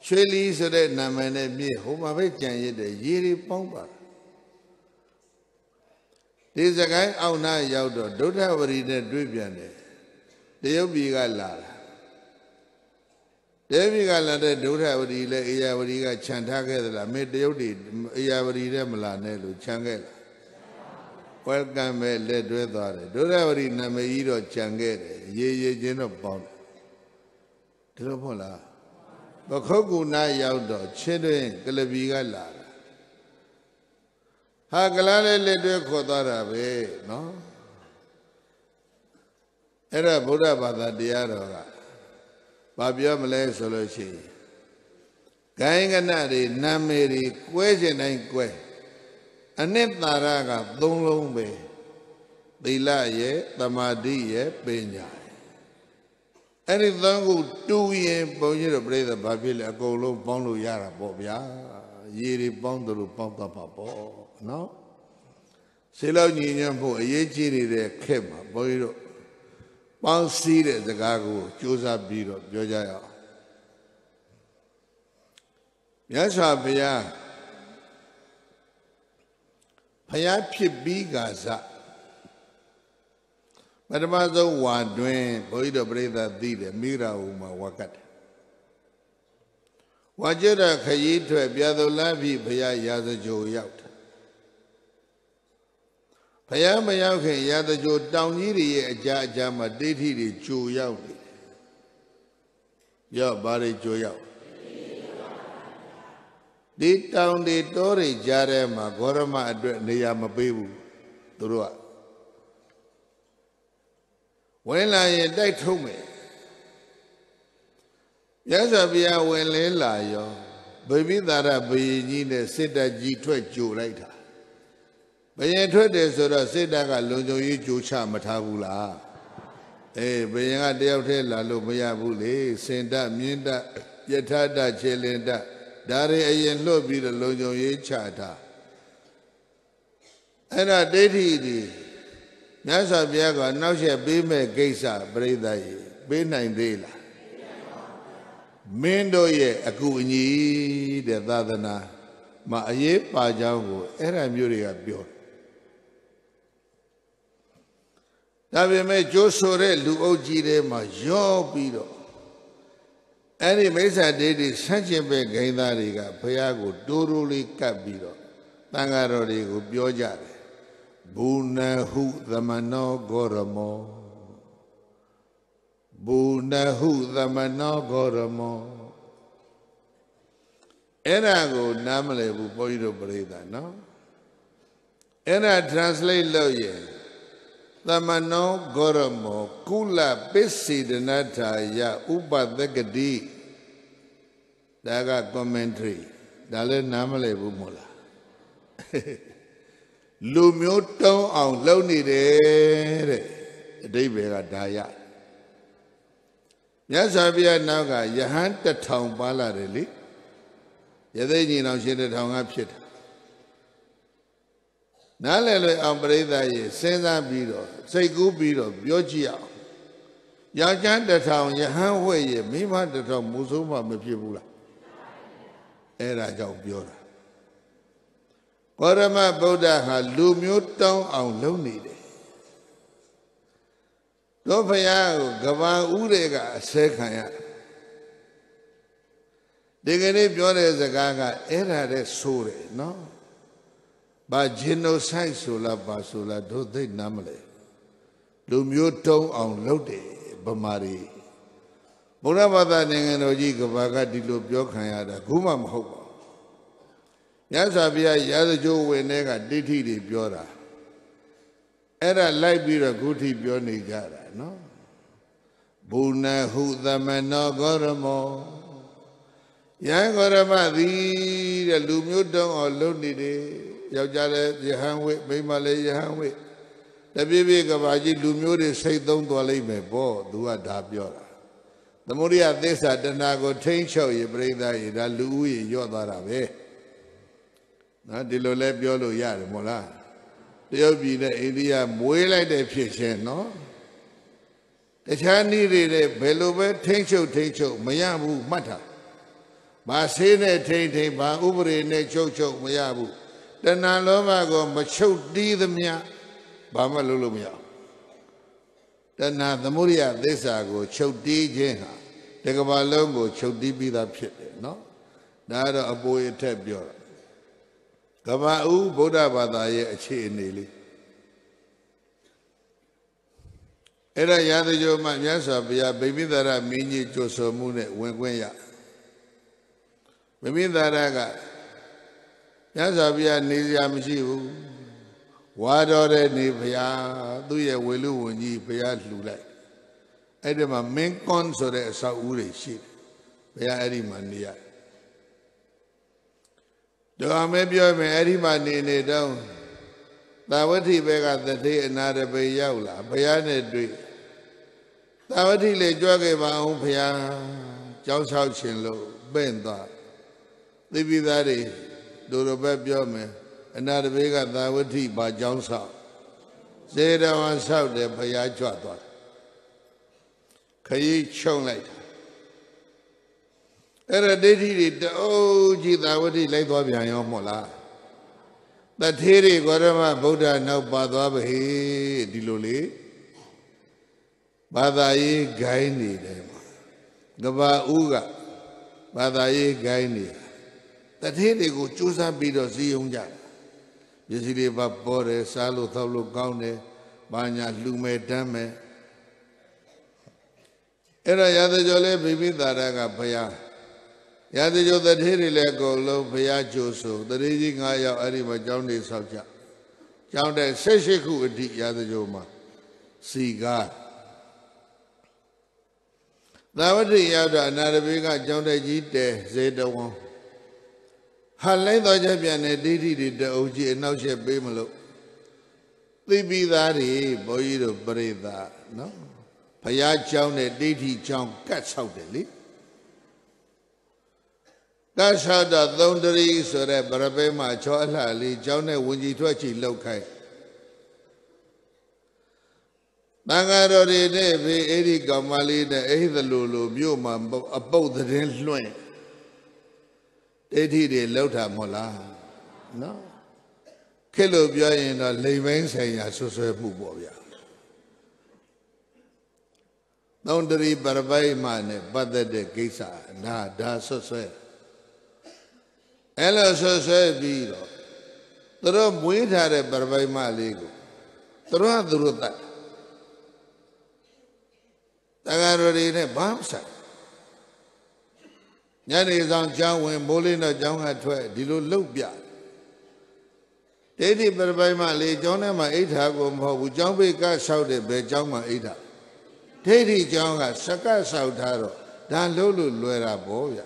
ရွှေလီဆိုတဲ့နာမည်နဲ့မြေဟိုမှာပဲကြံရစ်တယ်ရေတွေပေါင်းပါဒီစကိုင်းအောင်နာရောက်တော့ဒုဋ္ဌဝရီနဲ့တွေ့ပြန်တယ်တရုတ်ပြည်ကလာတာ တေဗိကလာတဲ့ဒုဋ္ဌဝရီလည်းအေယဝရီကခြံထားခဲ့သလားမေတရုတ်တွေအေယဝရီတဲ့မလာနဲ့လို့ခြံခဲ့လား welcome ပဲလက်တွဲသွားတယ်ဒုဋ္ဌဝရီနာမည်ကြီးတော့ခြံခဲ့တယ်ရေရေချင်းတော့ပေါင်းတယ်ဒီလိုဖို့လားပခုတ်ကူနာရောက်တော့ချင်းတွင်ကလပီကလာတာဟာကလားလေးလက်တွဲခေါ်သွားတာပဲနော်အဲ့ဒါဗုဒ္ဓဘာသာတရားတော်က ဘာပြောမလဲဆိုလို့ရှိရင်ဂိုင်းကနတွေနာမည်တွေကွဲခြင်းတိုင်းကွဲအနှစ်သာရကသုံးလုံးပဲသီလရဲ့သမာဓိရဲ့ပညာအဲ့ဒီသုံးခုတူရင်ဘုန်းကြီးတို့ပြိဿဘာဖြစ်လဲအကုန်လုံးပေါင်းလို့ရတာပေါ့ဗျာရေတွေပေါင်းတယ်လို့ပေါင်းတတ်ပါပေါ့နော်စေလောက်ညီညွတ်ဖို့အရေးကြီးနေတဲ့ခက်မှာဘုန်းကြီးတို့ ပေါင်းစည်းတဲ့စကားကိုစူးစမ်းပြီးတော့ပြောကြရအောင်မြတ်စွာဘုရားဘုရားဖြစ်ပြီးကစားပထမဆုံးဝါတွင်ဘုန်းကြီးတို့ပြိဿသိတယ်မိဂရာဟုမှာဝါကတ်တယ်ဝါကျတဲ့ခရီးထွက်ပြသုလပြီဘုရားရာဇကြိုရောက်တယ် ဘုရားမရောက်ခင်ရာဇကြိုတောင်ကြီးတွေရဲ့အကြာအကြာမှာဒိဋ္ဌိတွေကြိုရောက်နေတယ်ရောက်ဘာတွေကြိုရောက်ဒီတောင်တွေတောတွေကြားထဲမှာဂေါရမအတွက်နေရာမပေးဘူးသူတို့ကဝင်လာရင်တိုက်ထုံးမယ်ရသော်ဘုရားဝင်လဲလာရောဗိမိသာရဘယင်ကြီးနဲ့စစ်တပ်ကြီးထွက်ကြိုလိုက်တာ ဘယင်ထွက်တယ်ဆိုတော့စစ်တပ်ကလုံခြုံရေးကြိုးချမထားဘူးလားအေးဘယင်ကတယောက်တည်းလာလို့မရဘူးလေစင်တပ်မြင်းတပ်ယထာတပ်ခြေလင်တပ်ဒါတွေအရင်လွတ်ပြီးတော့လုံခြုံရေးချထားအဲ့ဒါဒိဋ္ဌိဒီမြတ်စွာဘုရားကနောက်ဆက်ပေးမဲ့ကိစ္စပြိဿရေပေးနိုင်သေးလားမင်းတို့ရဲ့အကူအညီတဲ့သာသနာမှာအရေးပါကြောင်းကိုအဲ့ဒါမျိုးတွေကပြော ဒါပေမဲ့ကျိုးဆိုတဲ့လူအုပ်ကြီးတွေမှာရောပြီးတော့အဲ့ဒီမိစ္ဆာဒိဋ္ဌိဆန့်ကျင်ဘက်ဂိမ်းသားတွေကဘုရားကိုတိုးတိုးလေးကပ်ပြီးတော့တန်ဃာတော်တွေကိုပြောကြတယ်ဘူနဟုသမနောဂောရမောဘူနဟုသမနောဂောရမောအဲ့ဒါကိုနားမလည်ဘူးဘုန်းကြီးတို့ပြိဿနော်အဲ့ဒါ translate လုပ်ရင် သမနောဂောရမောကုလပစ္စေဒနာထာယဥပသကတိဒါက commentary ဒါလည်းနားမလည်ဘူးမို့လားလူမျိုးတုံးအောင်လုပ်နေတယ်တဲ့အတိဘယ်ကဒါရမြတ်စွာဘုရားနောက်ကယဟန်တထောင်ပါလာတယ်လေရသိညီတော်ရှင်တထောင်ကဖြစ်တာ နားလည်လွယ်အောင်ပြိဿရေစဉ်းစားပြီးတော့စိတ်ကူးပြီးတော့ပြောကြည့်အောင်ယောက်ျားတထောင်ယဟန်ဝဲ့ရေမိမတထောင်မူဆိုးမှမဖြစ်ဘူးလားအဲ့ဒါကြောင့်ပြောတာကောရမဗုဒ္ဓဟာလူမျိုးတောင်းအောင်လုပ်နေတယ်တို့ဖယားကိုကဘာဥတွေကအစဲခံရဒီကနေ့ပြောတဲ့စကားကအဲ့ဒါတဲ့ဆိုတယ်နော် ဘာဂျီနိုဆိုက်ဆိုလားဘာဆိုလားတို့သိနားမလဲလူမျိုးတုံးအောင်လုပ်တယ်ဗမာတွေဘုရားဘာသာနိုင်ငံတော်ကြီးကဘာကဒီလိုပြောခံရတာခုမှမဟုတ်ပါမြတ်စွာဘုရားရာဇကြိုးဝင်တဲ့ကဒိဋ္ဌိတွေပြောတာအဲ့ဒါလိုက်ပြီးတော့ခုထိပြောနေကြတာနော်ဘူနဟုသမနောဂောရမောယံဂောရမသည်တဲ့လူမျိုးတုံးအောင်လုပ်နေတယ် ယောက်ျားလည်းယဟန်ဝိမိန်းမလည်းယဟန်ဝိတပြည့်ပြည့်ကဘာကြီးလူမျိုးတွေစိတ်သုံးသွားလိမ့်မယ်ပေါ့သူကဒါပြောတာသမုဒိယသစ္စာတဏှာကိုထိမ့်ချုပ်ရင်ပြိဿရေဒါလူဦးရေညော့သွားတာပဲနော်ဒီလိုလဲပြောလို့ရတယ်မို့လားတရုတ်ပြည်နဲ့အိန္ဒိယမွေးလိုက်တဲ့ဖြစ်ချင်းနော်တခြားနည်းတွေနဲ့ဘယ်လိုပဲထိမ့်ချုပ်ထိမ့်ချုပ်မရဘူးမှတ်တာဘာဆေးနဲ့ထိမ့်ထိမ့်ဘာဥပဒေနဲ့ချုပ်ချုပ်မရဘူး တဏှာလောဘကိုမချုပ်တီးသမျှဘာမှလုပ်လို့မရတဏှာသမုဒိယသစ္စာကိုချုပ်တီးခြင်းဟာတကဘာလုံးကိုချုပ်တီးပြီးသားဖြစ်တယ်နော်ဒါကတော့အပေါ်ရထက်ပြောတာကဘာဦးဗုဒ္ဓဘာသာရဲ့အခြေအနေလေးအဲ့ဒါရာဇကြိုမှမြတ်စွာဘုရားဗိမိသာရမင်းကြီးကြိုဆိုမှုနဲ့ဝင်ခွင့်ရဗိမိသာရက မြတ်စွာဘုရားနေစရာမရှိဘူးဝါတော်တဲ့နေဘုရားသူ့ရဲ့ဝေလူဝန်ကြီးဘုရားလှူလိုက်အဲ့ဒီမှာမင်းကွန်ဆိုတဲ့အဆောက်အဦတွေရှိတယ်ဘုရားအဲ့ဒီမှာနေရတယ်တော်မဲပြောမယ်အဲ့ဒီမှာနေနေတော့သာဝတိဘက်ကတတိအနာရပေရောက်လာဘုရားနဲ့တွေ့သာဝတိလေကြွခဲ့ပါအောင်ဘုရားကြောင်းဆောက်ခြင်းလို့ပင့်သွားသိပိသားတွေ တို့တော့ပဲပြောမယ်အနာတဘေကသာဝတိဘာကြောင်းဆောက်စေတဝန်ဆောက်တယ်ဘုရားကြွသွားခရီးချုံလိုက်အဲ့ဒါဒိဋ္ဌိတွေတိုးကြည့်သာဝတိလိုက်သွားပြန်ရောမို့လားတထေးတွေကောရမဗုဒ္ဓနောက်ပါသွားပါဟေဒီလိုလေဘာသာရေးဂိုင်းနေတယ်မှာကဘာဦးကဘာသာရေးဂိုင်းနေတ ထေးတွေကိုစူးစမ်းပြီးတော့စီယုံကြပစ္စည်းတွေပါပေါ်တယ်စားလို့သောက်လို့ကောင်းတယ်ဘာညာလှူမယ်တမ်းမယ်အဲ့တော့ရသကျော်လေးဘိပိသာရကဘုရားရာဇဂိုတထေးတွေလည်းအကုန်လုံးဘုရားကြိုးဆိုတရေကြီး9ယောက်အဲ့ဒီမှာကျောင်းနေဆောက်ကြကျောင်းတဲ့16ခုအထိရာဇဂိုမှာစီကားသာဝတိရောက်တော့အနာရဘေကကျောင်းတဲ့ကြီးတဲဇေတဝံ ဟာလိုက်တော့ချက်ပြန်တဲ့ဒိဋ္ဌိတွေတအုပ်ကြီးအနောက်ရှက်ပေးမလို့သိပြီးသားတွေဘုန်းကြီးတို့ပြိဿနော်ဘုရားကျောင်းနဲ့ဒိဋ္ဌိကျောင်းကတ်ဆောက်တယ်လေကတ်ဆောက်တော့သုံးတရီဆိုတဲ့ဗရပဲမှာချောအလှလေးကျောင်းနဲ့ဝင်ကြီးထွက်ချီလောက်ခိုင်းတန်ဃာတော်တွေနဲ့ဘေးအဲ့ဒီကောင်မလေးနဲ့အဲ့ဒီလိုလိုမြို့မှာအပုတ်သတင်းလွှင့် ဒိဋ္ဌိတွေလောက်တာမဟုတ်လားနော်ခေလို့ပြောရင်တော့လိမ်မင်းဆိုင်ရာဆွဆွဲမှုပေါ့ဗျာသုံးတရီပရပိုက်မှနဲ့ပတ်သက်တဲ့ကိစ္စဒါဒါဆွဆွဲအဲ့လိုဆွဆွဲပြီးတော့သူတို့မွေးထားတဲ့ပရပိုက်မှလေးကိုသူတို့ကသူတို့တတ်တက္ကရာတွေနဲ့ဘာမှဆိုင် ညနေဆောင်ကျောင်းဝင်မိုးလေးတော့ကျောင်းကထွက်ဒီလိုလှုပ်ပြဒိဋ္ဌိပရပိုင်မှလေကျောင်းထဲမှာအိဋ္ဌာကိုမဟုတ်ဘူးကျောင်းပိတ်ကဆောက်တဲ့ဘယ်ကျောင်းမှာအိဋ္ဌာဒိဋ္ဌိကျောင်းကစကဆောက်ထားတော့ဒါလှုပ်လို့လွယ်တာပေါ့ဗျ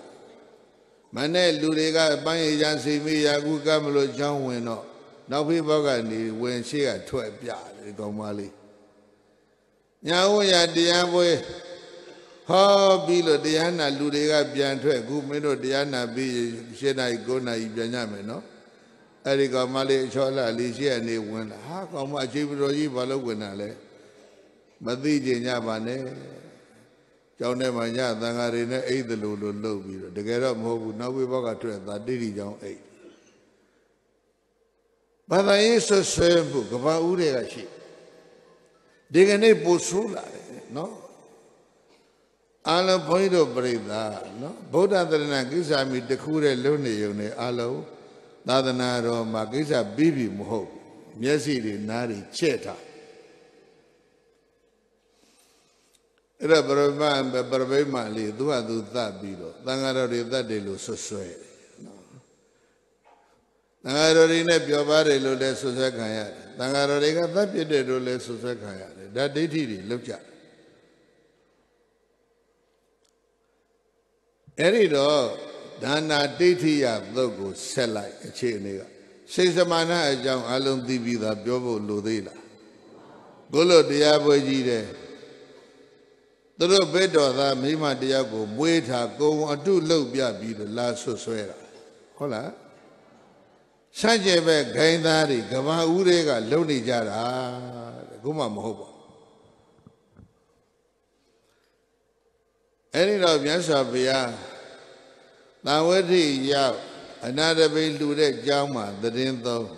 မနဲ့လူတွေကအပိုင်းရန်စီမိရာကူကမလို့ကျောင်းဝင်တော့နောက်ဖေးဘောက်ကနေဝင်ရှိကထွက်ပြတယ်ကောင်းမလေးညာဝရတရားပွဲ ဟောပြီးလို့တရားနာလူတွေကပြန်ထွက်ခုမင်းတို့တရားနာပြီးရှင်းနိုင်9နိုင်ပြန်ကြမယ်နော်အဲ့ဒီကောင်မလေးအချောလာလေးရှိရနေဝင်လာဟာကောင်မအချိန်ပတော်ကြီးဘာလို့ဝင်တာလဲမသိကြညပါနဲ့ကျောင်းထဲမှာညသံဃာတွေနဲ့အိတ်တလူလိုလှုပ်ပြီးတော့တကယ်တော့မဟုတ်ဘူးနောက်ဝိဘောကထွက်တာတိတိကျောင်းအိတ်ဘာသာရေးဆွဆွဲမှုကဘာဦးတွေကရှိဒီကနေ့ပို့ဆိုးလာတယ်နော် အလုံးဘုန်းကြီးတို့ပြိဿနော်ဗုဒ္ဓသရဏကိစ္စမီတခုတဲ့လုံးနေုံနဲ့အလုံးသာသနာတော်မှာကိစ္စပြီးပြီမဟုတ်မျက်စိတွေနားတွေချက်ထားအဲ့ဒါပရမပရမိတ်မလေးသူကသူသတ်ပြီးတော့သံဃာတော်တွေသတ်တယ်လို့ဆွဆွဲတယ်နော်သံဃာတော်တွေနဲ့ပြောပါတယ်လို့လည်းဆွဆွဲခံရတယ်သံဃာတော်တွေကသတ်ပြစ်တယ်လို့လည်းဆွဆွဲခံရတယ်ဒါဒိဋ္ဌိတွေလောက်ကြ အဲ့ဒီတော့ဒါနာဒိဋ္ဌိယသုတ်ကိုဆက်လိုက်အခြေအနေကစိတ်စမာနအကြောင်းအလုံးသိပြီးသားပြောဖို့လိုသေးလားကိုလို့တရားပွဲကြီးတဲ့သူတို့ဘက်တော်သားမိမတယောက်ကိုမွေးထားကုံအတုလှုပ်ပြပြီးတော့လာဆွဆွဲတာဟုတ်လားဆန့်ကျင်ဘက်ဂိုင်းသားတွေကဘာဦးတွေကလုံနေကြတာတဲ့ခုမှမဟုတ်ပါ အဲ့ဒီတော့မြတ်စွာဘုရားတန်ဝတိရောက်အနာတပိလှူတဲ့ကျောင်းမှာသတင်းသုံး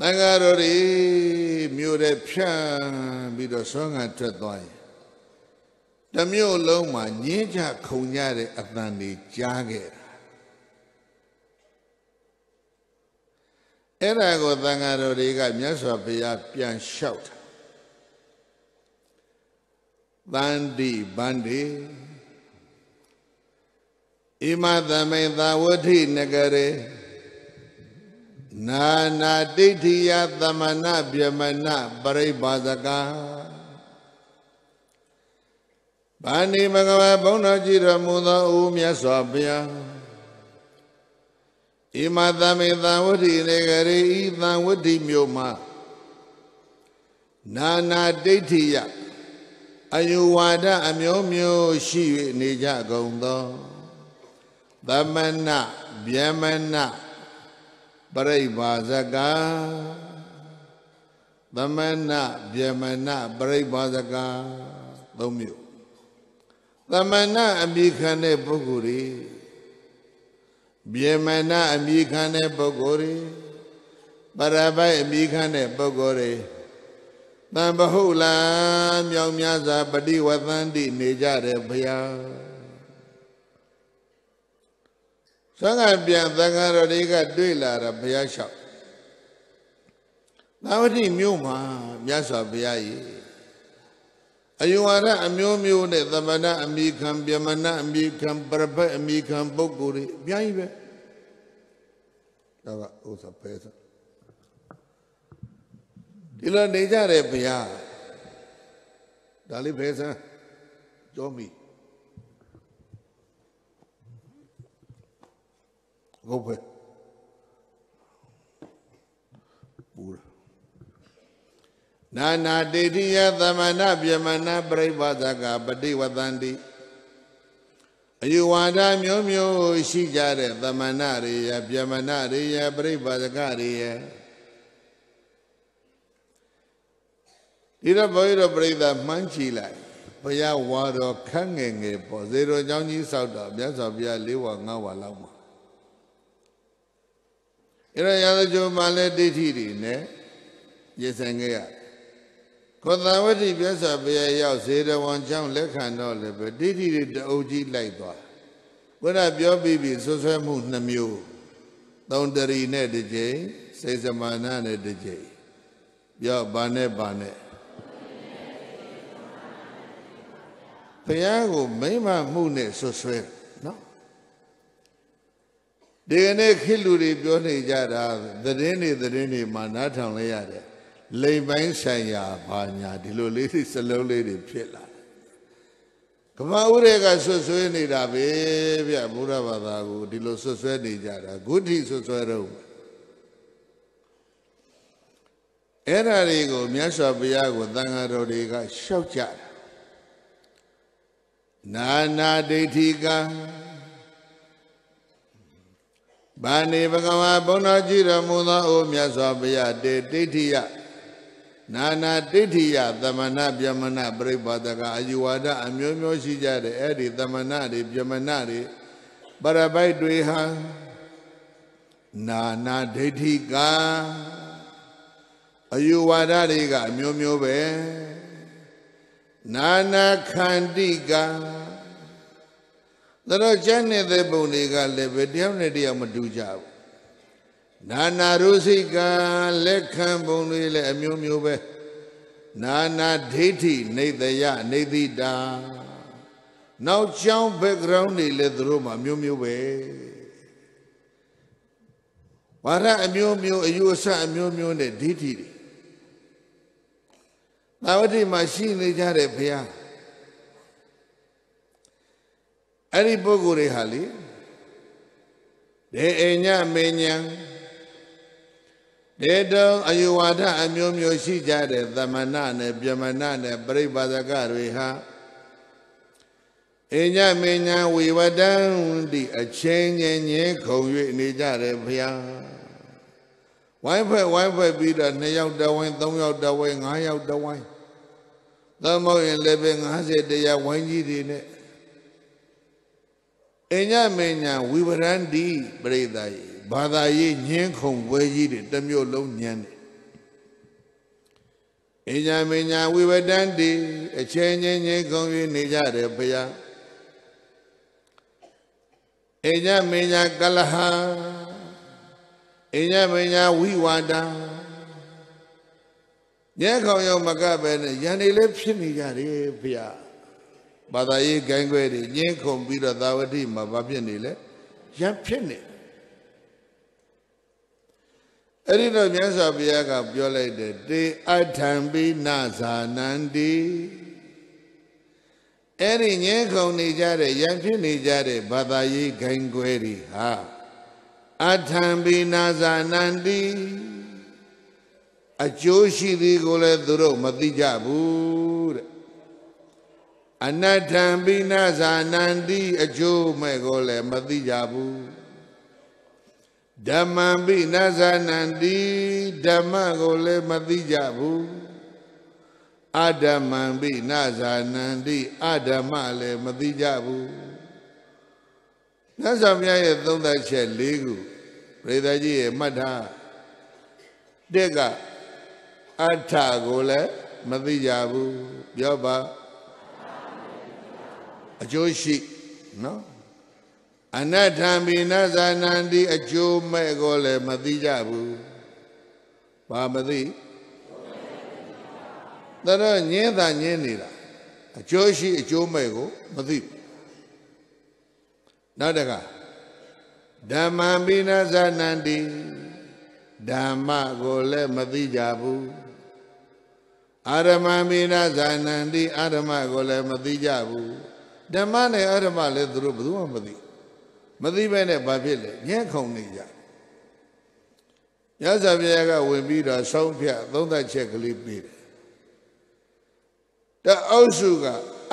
တန်ဃာတော်တွေမြို့တဲ့ဖြန့်ပြီးတော့ဆွမ်းခံထွက်သွားရင်တမျိုးလုံးမှာညင်းချခုန်ကြတဲ့အတန်တွေကြားခဲ့တာအဲ့ဒါကိုတန်ဃာတော်တွေကမြတ်စွာဘုရားပြန်လျှောက်တာ တန္တိဗန္တိဣမသမိန်သာဝဋ္ဌိနဂရေနာနာဒိဋ္ဌိယသမဏဗျမနပရိပါဇကဗာဏိမဂဝဘုန်းတော်ကြည်တော်မူသောဦးမြတ်စွာဘုရားဣမသမိန်သာဝဋ္ဌိနေဂရေဤသံဝဋ္ဌိမြို့မှာနာနာဒိဋ္ဌိယ အယုဝါဒအမျိုးမျိုးရှိ၍နေကြကုန်သောသမဏဗျမဏပရိပါဇကသမဏဗျမဏပရိပါဇကသုံးမျိုးသမဏအမိခံတဲ့ပုဂ္ဂိုလ်တွေဗျမဏအမိခံတဲ့ပုဂ္ဂိုလ်တွေပရပိုက်အမိခံတဲ့ပုဂ္ဂိုလ်တွေ တံဘဟုလာမြောင်များစွာပฏิဝသန္တိနေကြတယ်ဘုရားသံဃာပြန်သံဃာတော်တွေကတွေ့လာတာဘုရားလျှောက်သာဝတိမြို့မှာမြတ်စွာဘုရားကြီးအယုဝါဒအမျိုးမျိုးနဲ့သမဏအမိခံပြမဏအမိခံပရပတ်အမိခံပုဂ္ဂိုလ်တွေအများကြီးပဲဒါကဥစ္စာပဲဆို ဒီလိုနေကြတယ်ဘုရားဒါလေးဖဲစမ်းကြောမိဘုဖဲဘူနာနာတေတိယသမဏပြမနာပြိပဒကပฏิဝတန္တိအယူဝါဒမျိုးမျိုးရှိကြတဲ့သမဏရေယပြမဏရေယပြိပဒကရေယ ဒီတော့ဘုရားတို့ပြိဿမှန်းချီလိုက်ဘုရားဝါတော်ခန့်ငယ်ငယ်ပေါ့ဇေရောเจ้าကြီးဆောက်တော့မြတ်စွာဘုရား၄ဝါ၅ဝါလောက်မှာအဲ့တော့ရာဇဂျုံမှလည်းဒိဋ္ဌိတွေနဲ့ရည်ဆိုင်ခဲ့ရကောသဝတိပြစ္ဆာဘုရားရောက်ဇေရဝံကျောင်းလက်ခံတော့လည်းပဲဒိဋ္ဌိတွေတအုပ်ကြီးလိုက်သွားဘုရားပြောပြီးပြီဆွဆွဲမှုနှမျိုးသုံးတရီနဲ့တစ်ကြိမ်စေစမာနနဲ့တစ်ကြိမ်ပြောဘာနဲ့ဘာနဲ့ ဘုရားကိုမိမ့်မမှုနဲ့ဆွဆွဲနော်ဒီကနေ့ခေတ်လူတွေပြောနေကြတာသတင်းတွေသတင်းတွေမှာနားထောင်လဲရတယ်လိမ်ပိုင်းဆိုင်ရာဘာညာဒီလိုလေးတွေစလုံးလေးတွေဖြစ်လာကမ္ဘာဥရေကဆွဆွဲနေတာပဲဗျဘုရားဘာသာကိုဒီလိုဆွဆွဲနေကြတာဂုဋ္ဌိဆွဆွဲတော့အဲ့ဓာတွေကိုမြတ်စွာဘုရားကိုသံဃာတော်တွေကရှောက်ကြတာ နာနာဒိဋ္ဌိကဘာနေဘဂဝါဘုန်းတော်ကြည်တော်မူသောအိုမြတ်စွာဘုရားတေဒိဋ္ဌိယနာနာဒိဋ္ဌိယသမဏပြမဏပြိပါဒကအယူဝါဒအမျိုးမျိုးရှိကြတယ်အဲ့ဒီသမဏတွေပြမဏတွေပရပိုက်တွေဟာနာနာဒိဋ္ဌိကအယူဝါဒတွေကအမျိုးမျိုးပဲ နာနာခန္တိကဒါတော့ကျမ်းနေတဲ့ပုံတွေကလည်းပဲတယောက်နဲ့တယောက်မတူကြဘူးနာနာရုစိကလက်ခံပုံတွေလည်းအမျိုးမျိုးပဲနာနာဒိဋ္ဌိနေတယနေတိတာနောက်ကျောင်း background တွေလည်းသူတို့မှမျိုးမျိုးပဲဝါရအမျိုးမျိုးအယူအဆအမျိုးမျိုးနဲ့ဒိဋ္ဌိတွေ သာဝတိမှာရှိနေကြတဲ့ဘုရားအဲ့ဒီပုဂ္ဂိုလ်တွေဟာလေဒေအညမေညာဒေတောအယဝါဒအမျိုးမျိုးရှိကြတဲ့သမဏနဲ့ပြမဏနဲ့ပြိပါဒကတွေဟာအညမေညာဝေဝတံဒီအချင်းချင်းချင်းခုံ၍နေကြတယ်ဘုရားဝိုင်းဖွဲ့ဝိုင်းဖွဲ့ပြီးတော့2ယောက်တဝိုင်း3ယောက်တဝိုင်း5ယောက်တဝိုင်း သမုတ်ရင်လည်းပဲ50တရားဝိုင်းကြီးတွေနဲ့အညမေညာဝိဝရန္တိပရိသယေဘာသာရေးညင်းခုံပွဲကြီးတွေတစ်မျိုးလုံးညံတယ်အညမေညာဝိဝတန္တိအချင်းချင်းချင်းခုံ၍နေကြတယ်ဘုရားအညမေညာကလဟအညမေညာဝိဝါဒ ညဲခေါင်ရောက်မကပဲနဲ့ယန္တိလည်းဖြစ်နေကြတယ်ဘုရားဘာသာရေးဂိုင်းခွဲတွေညင်းခုန်ပြီးတော့သာဝတိမှာဘာဖြစ်နေလဲရံဖြစ်နေအဲ့ဒီတော့မြတ်စွာဘုရားကပြောလိုက်တယ်တေအထံပိနဇာနန္တိအဲ့ဒီညင်းခုန်နေကြတဲ့ရံဖြစ်နေကြတဲ့ဘာသာရေးဂိုင်းခွဲတွေဟာအထံပိနာဇာနန္တိ အကျိုးရှိသည်ကိုလည်းသူတို့မသိကြဘူးတဲ့အနတ္ထံပိနာဇာနန္တိအကျိုးမဲ့ကိုလည်းမသိကြဘူးဓမ္မံပိနာဇာနန္တိဓမ္မကိုလည်းမသိကြဘူးအဓမ္မံပိနာဇာနန္တိအဓမ္မလည်းမသိကြဘူးမြတ်စွာဘုရားရဲ့သုံးသပ်ချက်၄ခုပရိသတ်ကြီးရဲ့မှတ်ထားတက်က အထကိုလည်းမသိကြဘူးပြောပါအကျိုးရှိနော်အနတ္ထံပိနဇာနန္တိအကျိုးမဲ့ကိုလည်းမသိကြဘူးဘာမသိဒါတော့ညင်းတာညင်းနေတာအကျိုးရှိအကျိုးမဲ့ကိုမသိဘူးနောက်တကဓမ္မံပိနဇာနန္တိ ဓမ္မကိုလည်းမသိကြဘူးအာရမမိနာဇာနန္တိအာရမကိုလည်းမသိကြဘူးဓမ္မနဲ့အာရမလည်းသူတို့ဘယ်သူမှမသိမသိပဲနဲ့ဘာဖြစ်လဲညံ့ခုံနေကြရသဗျာကဝင်ပြီးတော့ဆုံးဖြတ်သုံးသက်ချက်ကလေးပြီးတယ်တအုပ်စုက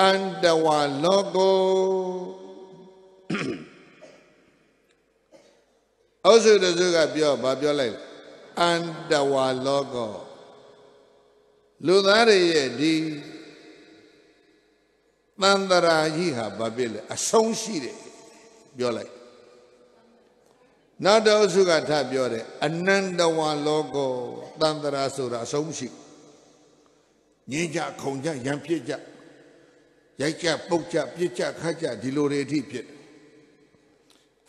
အန္တဝါလောကောအုပ်စုတစုကပြောဘာပြောလိုက်လဲ အန္တဝါလောကောလူသားတွေရဲ့ဒီတန်တရာကြီးဟာဘာဖြစ်လဲအဆုံးရှိတယ်ပြောလိုက်နောက်တော့အုပ်စုကထပြောတယ်အနန္တဝါလောကောတန်တရာဆိုတာအဆုံးမရှိငင်းကြခုံကြရံဖြစ်ကြရိုက်ကြပုတ်ကြပြစ်ကြခတ်ကြဒီလိုတွေအထိဖြစ်တယ်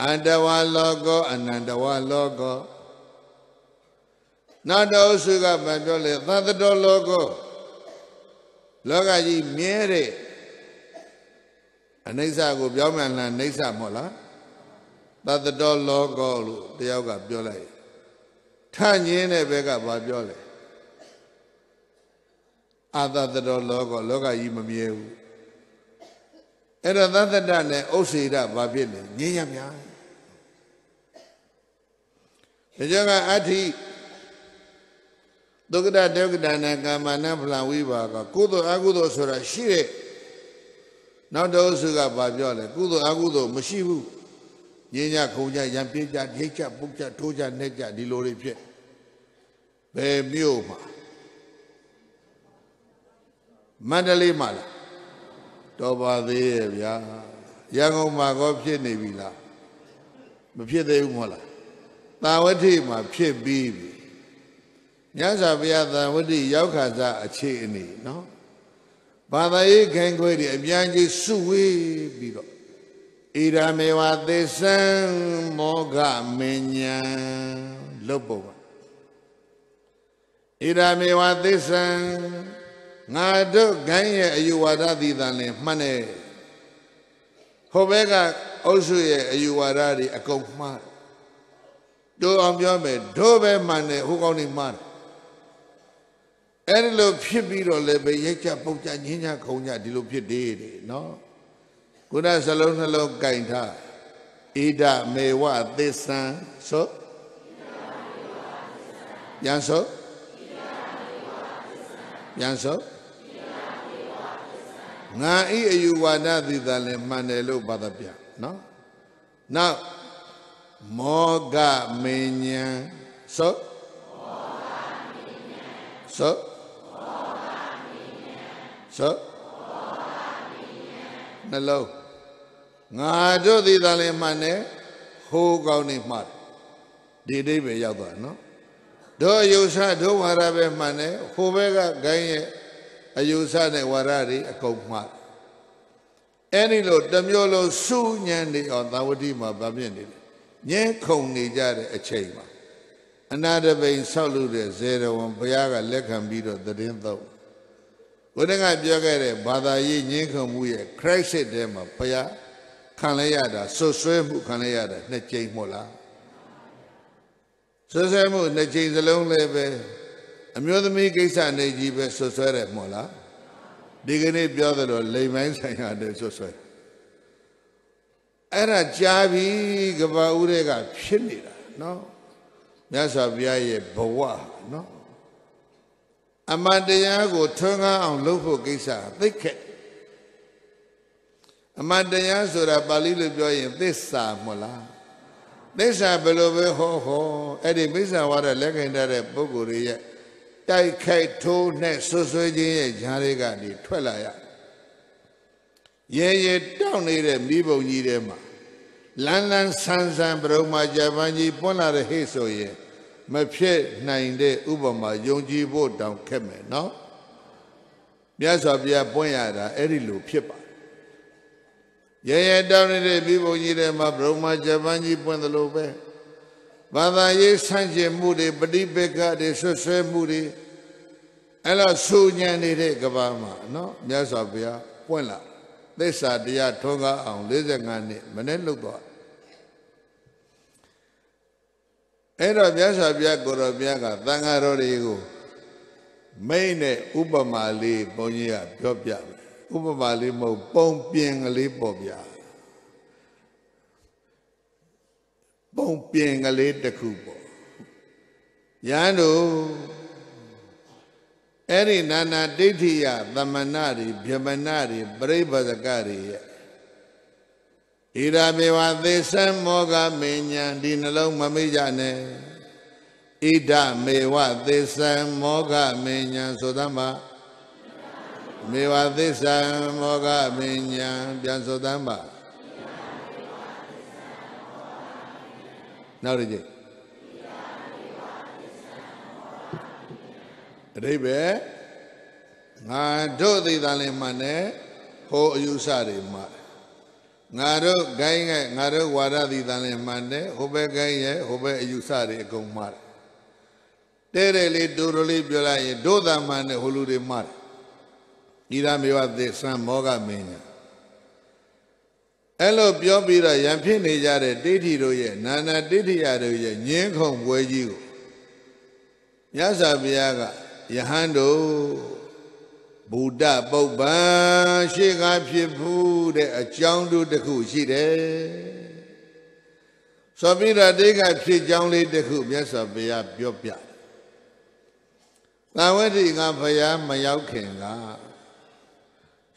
အန္တဝါလောကောအနန္တဝါလောကော နောက်တော့စုကမပြောလေသတ္တတော်လောကောလောကကြီးမြဲတဲ့အနိစ္စကိုပြောင်းမြန်လာအိဋ္ဌမဟုတ်လားသတ္တတော်လောကောလို့တယောက်ကပြောလိုက်ထညင်းတဲ့ဘက်ကဘာပြောလဲအာသတ္တတော်လောကောလောကကြီးမမြဲဘူးအဲ့တော့သတ္တတနဲ့ဥစ္စေရဘာဖြစ်လဲငြင်းရများဒါကြောင့်ကအဋ္ဌိ ဒုက္ခဒုက္ခဒနာကာမနာဖလဝိပါကကုသိုလ်အကုသိုလ်ဆိုတာရှိတဲ့နောက်တော့စုကဘာပြောလဲကုသိုလ်အကုသိုလ်မရှိဘူးညဉ့်ညခုံကြရံပြေးကြဒိတ်ကြပုတ်ကြထိုးကြနှက်ကြဒီလိုတွေဖြစ်ဘယ်မြို့မှာမန္တလေးမှာလားတော်ပါသေးရဲ့ဗျာရန်ကုန်မှာကောဖြစ်နေပြီလားမဖြစ်သေးဘူးမဟုတ်လားတာဝတိမှာဖြစ်ပြီးပြီ မြတ်စွာဘုရားသာဝတိရောက်ခါစားအခြေအနေနော်ဘာသာရေးခိုင်ခွဲတွေအပြန်ကြီးစုဝေးပြီးတော့ဣရာမေဝသစ္စံမောဂမဉ္ဇံလုတ်ပုံပါဣရာမေဝသစ္စံငါတို့ဂိုင်းရဲ့အယူဝါဒသည်တန်လင်မှတ်နေဟိုဘက်ကအုပ်စုရဲ့အယူဝါဒတွေအကုန်မှားတို့အောင်ပြောမယ်တို့ပဲမှန်တယ်ဟိုကောင်းနေမှားတယ် အဲ့ဒီလိုဖြစ်ပြီးတော့လည်းပဲရိုက်ကြပုတ်ကြညင်းကြခုံကြဒီလိုဖြစ်သေးတယ်နော်ကုဏစလုံးနှလုံးကင်ထားဣဒမေဝသစ္စံဆိုပြန်ဆိုပြန်ဆိုငါဤအယူဝါဒသည်သာလည်းမှန်တယ်လို့ဘာသာပြနော်နောက်မောဂမဉ္ဇံဆိုဆို ဆိုနှလုံးငါတို့သည်သာလည်းမှန်တယ်ဟိုးကောင်းနေမှတ်ဒီအိဗေရောက်သွားနော်တို့အယူဆတို့ဝါရပဲမှန်တယ်ဟိုဘက်ကဂိုင်းရဲ့အယူဆနဲ့ဝါရတွေအကုန်မှတ်အဲ့ဒီလိုတမျိုးလုံးစူးညံနေအောင်သာဝတိမှာဗဖြစ်နေတယ်ညဲခုန်နေကြတဲ့အချိန်မှာအနာတပိန်ဆောက်လို့တဲ့ဇေရဝံဘုရားကလက်ခံပြီးတော့သတင်းသုံး ဘုရားကပြောခဲ့တဲ့ဘာသာရေးညှင်းခုန်မှုရဲ့ crisis တဲမှာဘုရားခံလဲရတာဆွဆွဲမှုခံလဲရတာနှစ်ကြိမ်မို့လားဆွဆွဲမှုနှစ်ကြိမ်စလုံးလည်းပဲအမျိုးသမီးကိစ္စနေကြီးပဲဆွဆွဲတယ်မို့လားဒီကနေ့ပြောသလိုလိမ်ပိုင်းဆိုင်ရာတဲ့ဆွဆွဲအဲ့ဒါကြားပြီးကဘာဦးတွေကဖြစ်နေတာနော်မြတ်စွာဘုရားရဲ့ဘဝနော် အမှန်တရားကိုထွန်းကားအောင်လုပ်ဖို့ကိစ္စသိခက်အမှန်တရားဆိုတာပါဠိလိုပြောရင်သစ္စာမဟုတ်လားသစ္စာဘယ်လိုပဲဟောဟောအဲ့ဒီမိစ္ဆာဝါဒလက်ခံတဲ့ပုဂ္ဂိုလ်တွေရဲ့တိုက်ခိုက်ထိုးနဲ့ဆွဆွဲခြင်းရဲ့ဈာတွေကနေထွက်လာရရဲရဲတောက်နေတဲ့မိဘုံကြီးထဲမှာလန်းလန်းဆန်းဆန်းဘရုံမာဂျပန်ကြီးပွင့်လာတဲ့ဟိဆိုရင် မဖြစ်နိုင်တဲ့ဥပမာယုံကြည်ဖို့တောင်ခက်မယ်နော်မြတ်စွာဘုရားပွင့်ရတာအဲ့ဒီလိုဖြစ်ပါရဲရဲတောင်းနေတဲ့မိဘုံကြီးတွေမှာဘရုံမာဂျပန်ကြီးပွင့်တယ်လို့ပဲဘာသာရေးဆန့်ကျင်မှုတွေပဋိပက္ခတွေဆွဆွဲမှုတွေအဲ့လိုဆူညံနေတဲ့ကဘာမှာနော်မြတ်စွာဘုရားပွင့်လာသစ္စာတရားထွန်းကားအောင်45နှစ်မနေ့လုတ်သွား အဲ့တော့မြတ်စွာဘုရားကိုရောဘုရားကသံဃာတော်တွေကိုမိတ်နဲ့ဥပမာလေးဘုန်းကြီးကပြောပြမယ်ဥပမာလေးမဟုတ်ပုံပြင်ကလေးပေါ့ဗျာပုံပြင်ကလေးတစ်ခုပေါ့ရန်တို့အဲ့ဒီနာနာဒိဋ္ဌိယသမဏတွေဗျမဏတွေပြိပဇကတွေရဲ့ ဣရာမေဝသေသံမောဂမေညာဒီနှလုံးမမေ့ကြနဲ့ဣဒမေဝသေသံမောဂမေညာဆိုသမှာမေဝသေသံမောဂမေညာပြန်ဆိုသမှာနောက်တစ်ကြိမ်အတိဘယ်ငါတို့သိတာလည်းမှန်တယ်ဟိုအယူဆတွေမှန် ငါတို့ဂိုင်းရဲ့ငါတို့ဝါဒသိတာလည်းမှန်တယ်ဟိုဘက်ဂိုင်းရဲ့ဟိုဘက်အယူဆတွေအကုန်မှန်တဲ့တဲ့လေးတူတူလေးပြောလိုက်ရင်တို့သာမှန်တယ်ဟိုလူတွေမှန်ဤရမေဝသေသံမောဂမင်းညာအဲ့လိုပြောပြီးတော့ရံဖြစ်နေကြတဲ့တိဋ္ဌိတို့ရဲ့နာနာတိဋ္ဌိယတို့ရဲ့ညင်းခုန်ပွဲကြီးကိုမြတ်စွာဘုရားကယဟန်တို့ ဗုဒ္ဓပုပ္ပံရှေ့ကဖြစ်ဘူးတဲ့အကြောင်းတို့တစ်ခုရှိတယ်ဆိုပြီးတော့တိတ်ကဖြစ်ကြောင်းလေးတစ်ခုမြတ်စွာဘုရားပြောပြတယ်။သာဝတိကဘုရားမရောက်ခင်က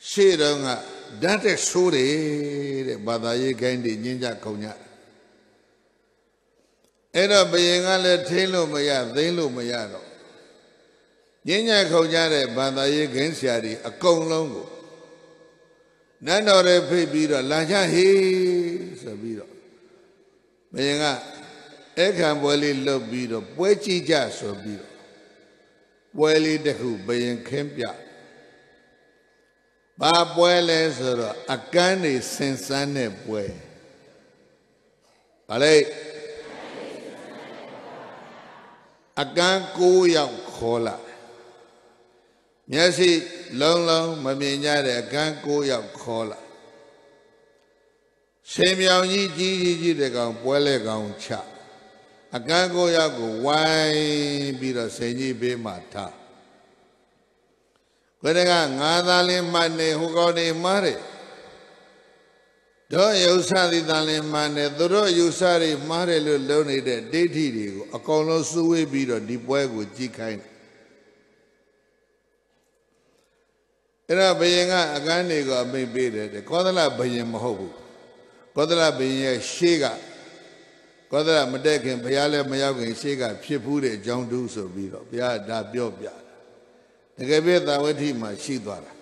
ရှေ့တော့ကဓာတ်တဲ့ဆိုးတယ်တဲ့ဘာသာရေးခိုင်းတွေညင်းကြခုံကြအဲ့တော့ဘယင်ကလည်းထိမ့်လို့မရသိမ့်လို့မရတော့ ညဉ့်ညခုံကြတဲ့ဘာသာရေးခင်းဆရာတွေအကုန်လုံးကိုနတ်တော်တွေဖိတ်ပြီးတော့လာချဟေးဆိုပြီးတော့ဘယင်ကအခမ်းပွဲလေးလုပ်ပြီးတော့ပွဲကြည့်ကြဆိုပြီးတော့ပွဲလေးတစ်ခုဘယင်ခင်းပြဘာပွဲလဲဆိုတော့အကန်းနေစင်စမ်းတဲ့ပွဲဗါလေအကန်း9ယောက်ခေါ်လာ မျက်စိလုံးလုံးမမြင်ကြတဲ့အကန်း9ယောက်ခေါ်လာရှင်မြောင်ကြီးကြီးကြီးကြီးတဲ့ကောင်ပွဲလဲကောင်ချအကန်း9ယောက်ကိုဝိုင်းပြီးတော့စိန်ကြီးဘေးမှာထားဘယ်တကငါသာလင်းမှနေဟိုကောင်နေမှားတယ်တို့ယုဆသည်တန်လင်းမှနေသူတို့ယုဆတွေမှားတယ်လို့လုံးနေတဲ့ဒိဋ္ဌိတွေကိုအကုန်လုံးစုဝေးပြီးတော့ဒီပွဲကိုကြည့်ခိုင်းတယ် အဲ့တော့ဘယင်ကအကန်းတွေကိုအမိတ်ပေးတယ်ကောသလဘယင်မဟုတ်ဘူးကောသလဘယင်ရဲ့ရှေးကကောသလမတက်ခင်ဘုရားလည်းမရောက်ခင်ရှေးကဖြစ်ဖူးတဲ့အကြောင်းတူးဆိုပြီးတော့ဘုရားဒါပြောပြတာတကယ်ပြသာဝတိမှာရှိသွားတာ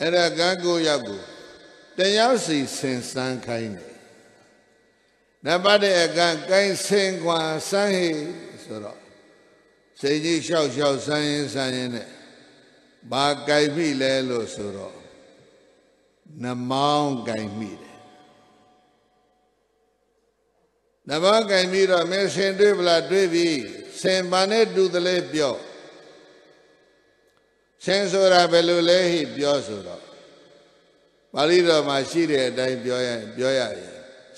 အဲ့ဒါကကိုရောက်ကိုတရားစီစင်စမ်းခိုင်းတယ်နံပါတ်တဲ့အကန့်ကိုင်းစင်ကွာစမ်းဟိဆိုတော့စိတ်ကြီးလျှောက်လျှောက်စမ်းရင်စမ်းရင်နဲ့ ဘာကြိုက်ပြီလဲလို့ဆိုတော့နမောင်းကြိုက်မိတယ်နမောင်းကြိုက်ပြီးတော့မင်းဆင်တွေ့ဗလားတွေ့ပြီဆင်ပါနဲ့တူတယ်လေပြောဆင်ဆိုတာဘယ်လိုလဲဟိပြောဆိုတော့ပါဠိတော်မှာရှိတဲ့အတိုင်းပြောရပြောရရင်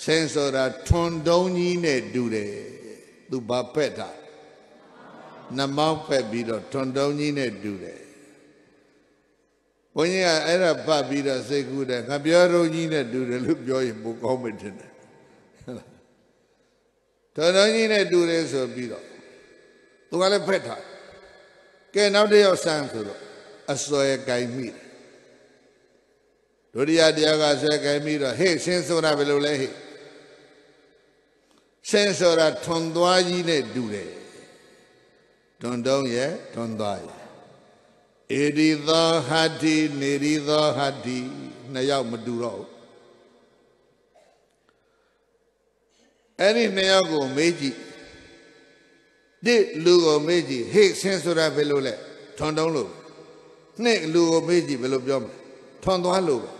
ဆင်ဆိုတာထွန်တုံးကြီးနဲ့တူတယ်သူဘာဖက်တာနမောင်းဖက်ပြီးတော့ထွန်တုံးကြီးနဲ့တူတယ် ဘုန်းကြီးကအဲ့ဒါဖတ်ပြီးတော့စိတ်ကူးတယ်ငါပြောတော့ကြီးနဲ့တူတယ်လို့ပြောရင်ပိုကောင်းမှတင်တယ်ထွန်တုံးကြီးနဲ့တူတယ်ဆိုပြီးတော့သူကလည်းဖက်ထားကဲနောက်တစ်ယောက်ဆန်းဆိုတော့အစွဲကြိုင်မိတယ်ဒုတိယတရားကဆွဲကြိုင်ပြီးတော့ဟေ့ဆင်းဆိုတာဘယ်လိုလဲဟေ့ဆင်းဆိုတာထွန်သွားကြီးနဲ့တူတယ်ထွန်တုံးရဲ့ထွန်သွားရဲ့ ဧရိသောဟတ္တိနေရိသောဟတ္တိနှစ်ယောက်မတူတော့ဘူးအဲ့ဒီနှစ်ယောက်ကိုမေးကြည့်တစ်လူကိုမေးကြည့်ဟေ့ဆင်းဆိုတာဘယ်လိုလဲထွန်တုံးလို့နှစ်လူကိုမေးကြည့်ဘယ်လိုပြောမလဲထွန်သွားလို့ပဲ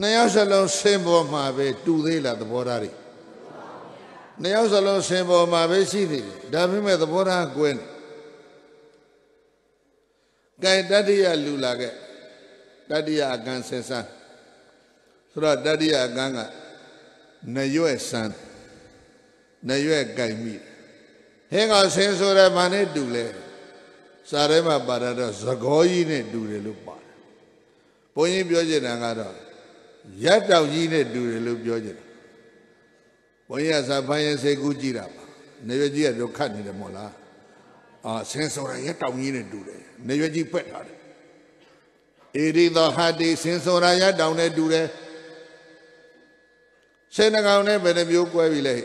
နှစ်ယောက်စလုံးဆင်းပေါ်မှာပဲတူသေးလားသဘောထားတွေနှစ်ယောက်စလုံးဆင်းပေါ်မှာပဲရှိသေးတယ်ဒါပေမဲ့သဘောထားကွဲနေ ကဲတတိယလူလာခဲ့တတိယအကန့်ဆင်းဆန်းဆိုတော့တတိယအကန့်ကနရွဲ့ဆန်းနရွဲ့ကြိုင်မိဟင်းကဆင်းဆိုတဲ့ဘာနဲ့တူလဲစာထဲမှာပါတော့သကောကြီးနဲ့တူတယ်လို့ပါတယ်ဘုန်းကြီးပြောချင်တာကတော့ရက်တောက်ကြီးနဲ့တူတယ်လို့ပြောချင်တယ်ဘုန်းကြီးကစာဖိုင်းရင်စိတ်ကူးကြည့်တာပါနေရကြီးကတော့ခတ်နေတယ်မို့လား အာဆင်းဆိုတာရက်တောင်ကြီးနဲ့တူတယ်နေရွက်ကြီးပက်ထားတယ်ဧရိသောဟတ္တိဆင်းဆိုတာရက်တောင်နဲ့တူတယ်စေနကောင်နဲ့ဘယ်နှမျိုးကွဲပြီလဲ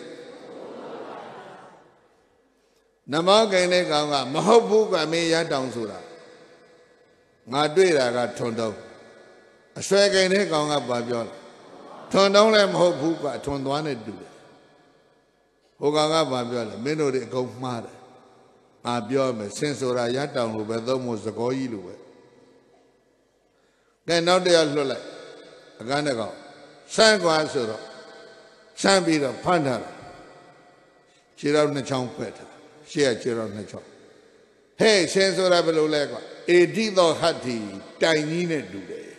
နမောကိန်တဲ့ကောင်ကမဟုတ်ဘူးကမင်းရတောင်ဆိုတာငါတွေ့တာကထွန်တုံးအဆွဲကိန်တဲ့ကောင်ကဘာပြောလဲထွန်တုံးလည်းမဟုတ်ဘူးကထွန်သွားနဲ့တူတယ်ဟိုကောင်ကဘာပြောလဲမင်းတို့တွေအကုန်မှားတယ် ငါပြောမယ်ဆင်းဆိုတာရတောင်လို့ပဲသုံးဖို့သကောကြီးလို့ပဲကဲနောက်တရားလွှတ်လိုက်အကန်းတကောင်ဆန်းကွာဆိုတော့ဆန်းပြီးတော့ဖမ်းထားတာခြေတော်နှစ်ချောင်းဖက်ထားရှေ့ကခြေတော်နှစ်ချောင်းဟဲ့ဆင်းဆိုတာဘယ်လိုလဲကွာအေဒီသောဟတ္တိတိုင်ကြီးနဲ့တူတယ်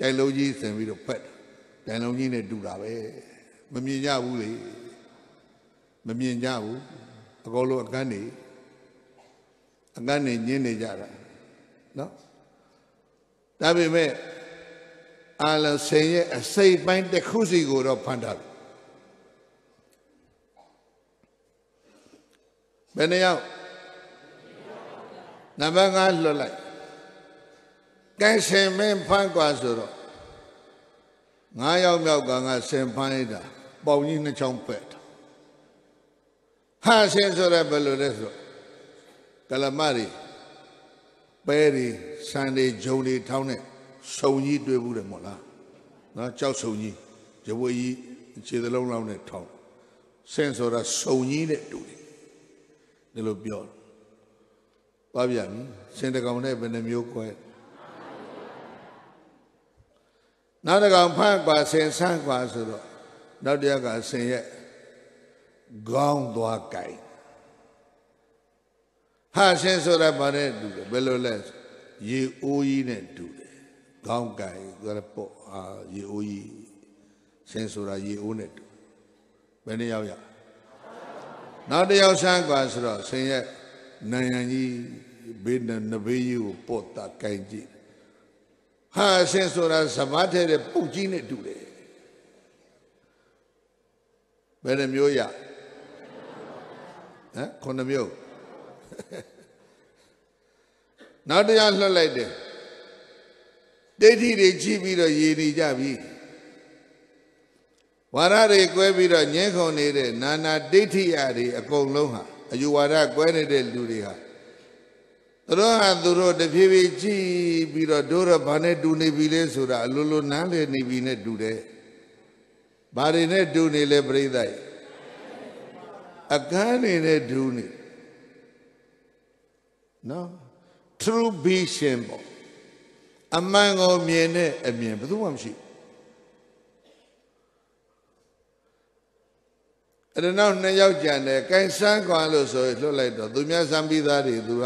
တိုင်လုံးကြီးဆင်ပြီးတော့ဖက်တာတိုင်လုံးကြီးနဲ့တူတာပဲမမြင်ကြဘူးလေမမြင်ကြဘူးအကုန်လုံးအကန်းနေ အကန်းနေညင်းနေကြတာနော်ဒါပေမဲ့အာလဆင်ရဲ့အစိတ်ပိုင်းတစ်ခုစီကိုတော့ဖန်တာဘယ်နှယောက်နံပါတ်5လွတ်လိုက်ကဲဆင်မင်းဖန်กว่าဆိုတော့9ယောက်မြောက်ကငါဆင်ဖန်လိုက်တာပေါင်ကြီးနှစ်ချောင်းပက်တာဟာဆင်ဆိုရဘယ်လိုလဲဆို ကလမတွေပဲတွေဆန်တွေဂျုံတွေထောင်းတဲ့စုံကြီးတွေ့ဘူးတယ်မို့လားနော်ကြောက်စုံကြီးရဝေးကြီးခြေသလုံးလောက်နဲ့ထောင်းဆင်ဆိုတာစုံကြီးနဲ့တူတယ်ဒီလိုပြောသွားပြန်ပြီဆင်တကောင်နဲ့ဘယ်နှမျိုးကွဲနောက်တကောင်ဖတ်กว่าဆင်ဆန်းกว่าဆိုတော့နောက်တစ်ယောက်ကဆင်ရဲ့ခေါင်းသွားကြိုင် ဟာဆင်ဆိုတာဗါနဲ့တူတယ်ဘယ်လိုလဲရေအိုးကြီးနဲ့တူတယ်ခေါင်းကြိုင်ဆိုရပေါ့အာရေအိုးကြီးဆင်ဆိုတာရေအိုးနဲ့တူဘယ်နှယောက်ရနောက်တစ်ယောက်ဆန်းกว่าဆိုတော့ဆင်ရဲ့နယံကြီးဘေးနဲ့နဘေးကြီးကိုပေါ့တာကြိုင်ကြည့်ဟာဆင်ဆိုတာစမတ်ထဲတဲ့ပုတ်ကြီးနဲ့တူတယ်ဘယ်နှမျိုးရဟမ်ခုနှစ်မျိုး နောက်တရားလှုပ်လိုက်တယ်ဒိဋ္ဌိတွေကြီးပြီးတော့ရည်နေကြပြီဝါရတွေကွဲပြီးတော့ညှင်းခုန်နေတဲ့နာနာဒိဋ္ဌိအတွေအကုန်လုံးဟာအယူဝါဒကွဲနေတဲ့လူတွေဟာသူတို့ဟာသူတို့တဖြည်းဖြည်းကြည့်ပြီးတော့တို့တော့ဘာနဲ့တူနေပြီလဲဆိုတာအလိုလိုနားလည်နေပြီနဲ့တူတယ်ဘာတွေနဲ့တူနေလဲပြိဿရဲ့အခန်းနေနဲ့တူနေ နော် true vision ပေါ့အမှန်ကိုမြင်တဲ့အမြင်ဘယ်သူမှမရှိအဲ့ဒါနောက်နှစ်ယောက်ကြံတယ်ကိုင်ဆန်းကွာလို့ဆိုလွတ်လိုက်တော့သူများစမ်းပြီးသားတွေသူက